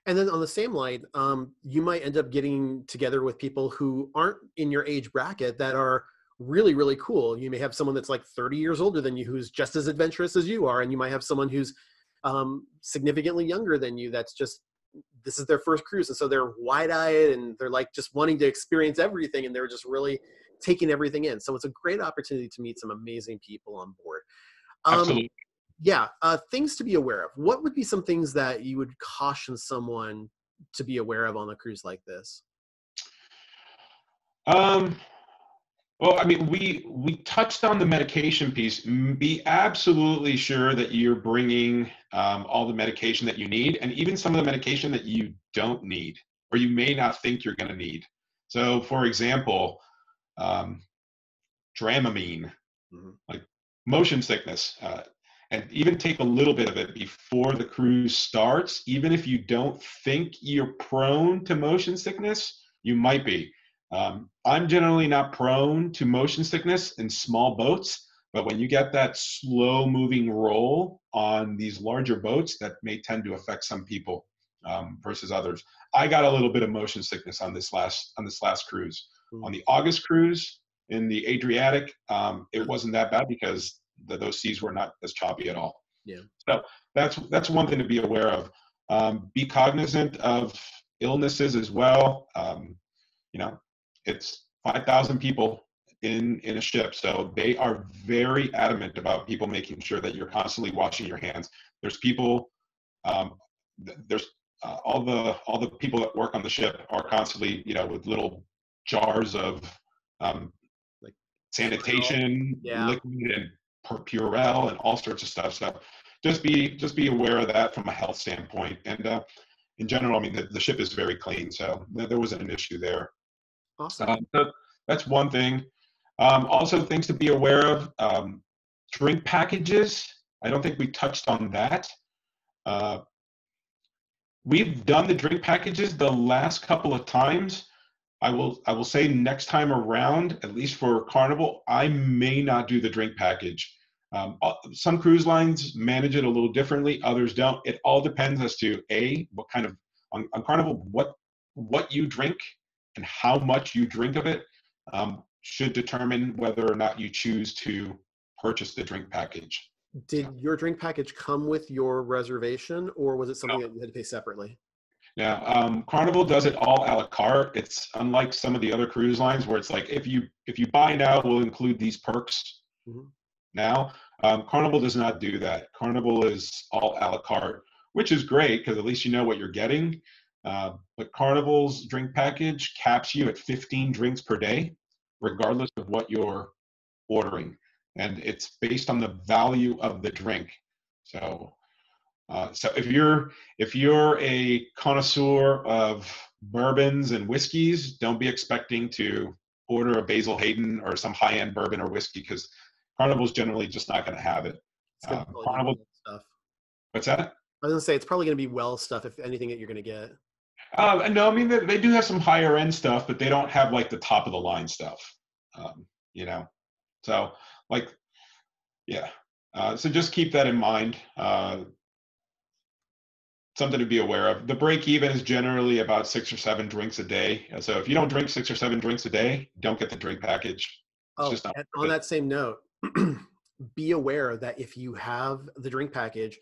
And then on the same line, um, you might end up getting together with people who aren't in your age bracket that are really, really cool. You may have someone that's like 30 years older than you who's just as adventurous as you are, and you might have someone who's um, significantly younger than you that's just this is their first cruise and so they're wide-eyed and they're like just wanting to experience everything and they're just really taking everything in so it's a great opportunity to meet some amazing people on board um, Absolutely. yeah uh, things to be aware of what would be some things that you would caution someone to be aware of on a cruise like this um well, I mean, we we touched on the medication piece. Be absolutely sure that you're bringing um, all the medication that you need, and even some of the medication that you don't need, or you may not think you're going to need. So, for example, um, Dramamine, mm-hmm. like motion sickness, uh, and even take a little bit of it before the cruise starts. Even if you don't think you're prone to motion sickness, you might be um, I'm generally not prone to motion sickness in small boats, but when you get that slow moving roll on these larger boats, that may tend to affect some people um, versus others. I got a little bit of motion sickness on this last on this last cruise. Mm. On the August cruise in the Adriatic, um, it wasn't that bad because the, those seas were not as choppy at all. Yeah. So that's that's one thing to be aware of. Um, be cognizant of illnesses as well. Um, you know, it's 5,000 people in in a ship, so they are very adamant about people making sure that you're constantly washing your hands. There's people, um, there's uh, all the all the people that work on the ship are constantly, you know, with little jars of um, like sanitation, yeah. liquid, and Purell, and all sorts of stuff. So just be just be aware of that from a health standpoint. And uh, in general, I mean, the, the ship is very clean, so there wasn't an issue there. Awesome. Um, so that's one thing. Um, also, things to be aware of: um, drink packages. I don't think we touched on that. Uh, we've done the drink packages the last couple of times. I will I will say next time around, at least for Carnival, I may not do the drink package. Um, uh, some cruise lines manage it a little differently, others don't. It all depends as to a what kind of on, on Carnival what what you drink and how much you drink of it um, should determine whether or not you choose to purchase the drink package. Did your drink package come with your reservation, or was it something no. that you had to pay separately? Now, um, Carnival does it all a la carte. It's unlike some of the other cruise lines where it's like if you if you buy now, we'll include these perks. Mm-hmm. Now, um, Carnival does not do that. Carnival is all a la carte, which is great because at least you know what you're getting. Uh, but Carnival's drink package caps you at 15 drinks per day, regardless of what you're ordering, and it's based on the value of the drink. So, uh, so if you're if you're a connoisseur of bourbons and whiskeys, don't be expecting to order a Basil Hayden or some high-end bourbon or whiskey because Carnival's generally just not going to have it. Um, Carnival stuff. What's that? I was gonna say it's probably gonna be well stuff if anything that you're gonna get. Uh, no, I mean they, they, do have some higher end stuff, but they don't have like the top of the line stuff. Um, you know, so like, yeah. Uh, so just keep that in mind. Uh, something to be aware of. The break even is generally about six or seven drinks a day. So if you don't drink six or seven drinks a day, don't get the drink package. It's oh, on that same note, <clears throat> be aware that if you have the drink package,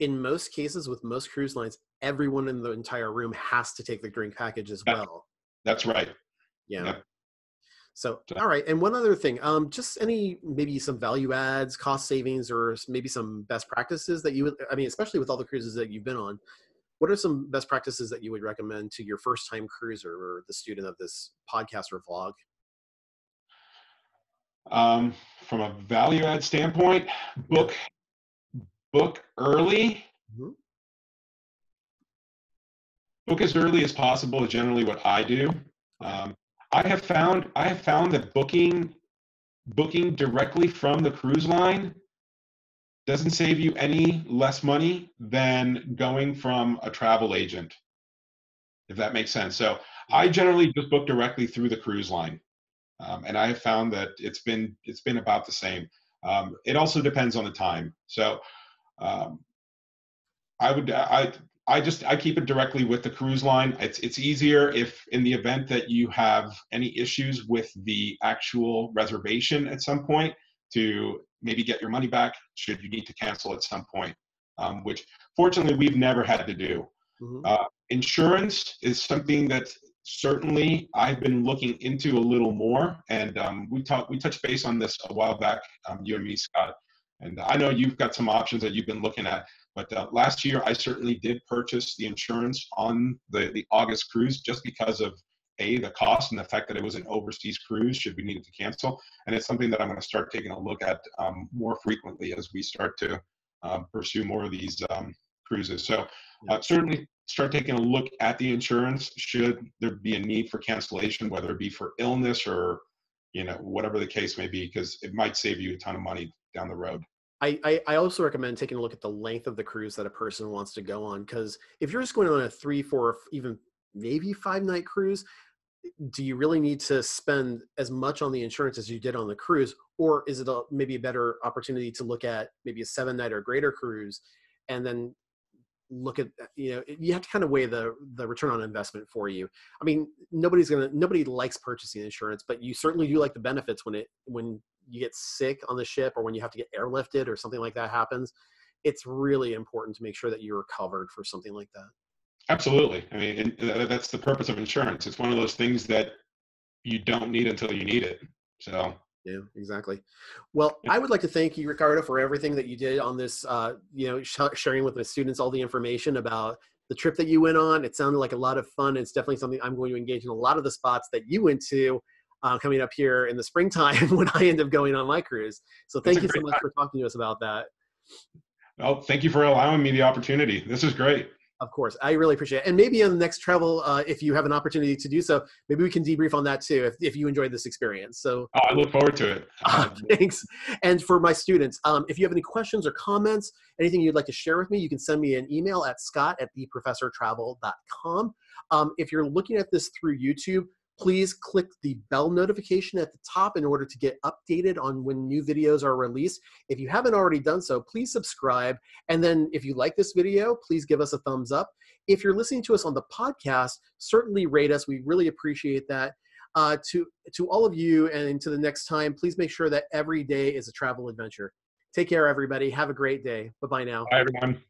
in most cases with most cruise lines, everyone in the entire room has to take the drink package as well. That's right. Yeah. yeah. So, all right. And one other thing, um, just any maybe some value adds, cost savings, or maybe some best practices that you would, I mean, especially with all the cruises that you've been on, what are some best practices that you would recommend to your first time cruiser or the student of this podcast or vlog? Um, from a value add standpoint, book book early. Mm-hmm. Book as early as possible is generally what I do. Um, I have found I have found that booking booking directly from the cruise line doesn't save you any less money than going from a travel agent if that makes sense. So i generally just book directly through the cruise line um, and i have found that it's been it's been about the same. Um, it also depends on the time. So um, I would I I just I keep it directly with the cruise line. It's it's easier if in the event that you have any issues with the actual reservation at some point to maybe get your money back should you need to cancel at some point, um, which fortunately we've never had to do. Mm-hmm. Uh, insurance is something that certainly I've been looking into a little more, and um, we talked we touched base on this a while back, um, you and me, Scott. And I know you've got some options that you've been looking at, but uh, last year I certainly did purchase the insurance on the, the August cruise just because of a the cost and the fact that it was an overseas cruise should we needed to cancel. And it's something that i'm going to start taking a look at um, more frequently as we start to um, pursue more of these um, cruises. So uh, certainly start taking a look at the insurance should there be a need for cancellation whether it be for illness or you know whatever the case may be because it might save you a ton of money down the road. I, I, I also recommend taking a look at the length of the cruise that a person wants to go on because if you're just going on a three, four, even maybe five night cruise, do you really need to spend as much on the insurance as you did on the cruise, or is it a, maybe a better opportunity to look at maybe a seven night or greater cruise, and then look at uh, you know you have to kind of weigh the the return on investment for you. I mean nobody's gonna nobody likes purchasing insurance but you certainly do like the benefits when it when you get sick on the ship or when you have to get airlifted or something like that happens it's really important to make sure that you're covered for something like that. Absolutely. I mean, that's the purpose of insurance. It's one of those things that you don't need until you need it. So. Yeah, exactly. Well, I would like to thank you, Ricardo, for everything that you did on this. Uh, you know, sh- sharing with the students all the information about the trip that you went on. It sounded like a lot of fun. It's definitely something I'm going to engage in a lot of the spots that you went to uh, coming up here in the springtime <laughs> when I end up going on my cruise. So thank you so much time. for talking to us about that. Well, thank you for allowing me the opportunity. This is great. Of course, I really appreciate it. And maybe on the next travel, uh, if you have an opportunity to do so, maybe we can debrief on that too, if, if you enjoyed this experience. So oh, I look forward to it. Uh, <laughs> thanks. And for my students, um, if you have any questions or comments, anything you'd like to share with me, you can send me an email at scott at theprofessortravel.com. Um, if you're looking at this through YouTube, please click the bell notification at the top in order to get updated on when new videos are released. If you haven't already done so, please subscribe. And then if you like this video, please give us a thumbs up. If you're listening to us on the podcast, certainly rate us. We really appreciate that. Uh, to, to all of you and until the next time, please make sure that every day is a travel adventure. Take care, everybody. Have a great day. Bye bye now. Bye, everyone.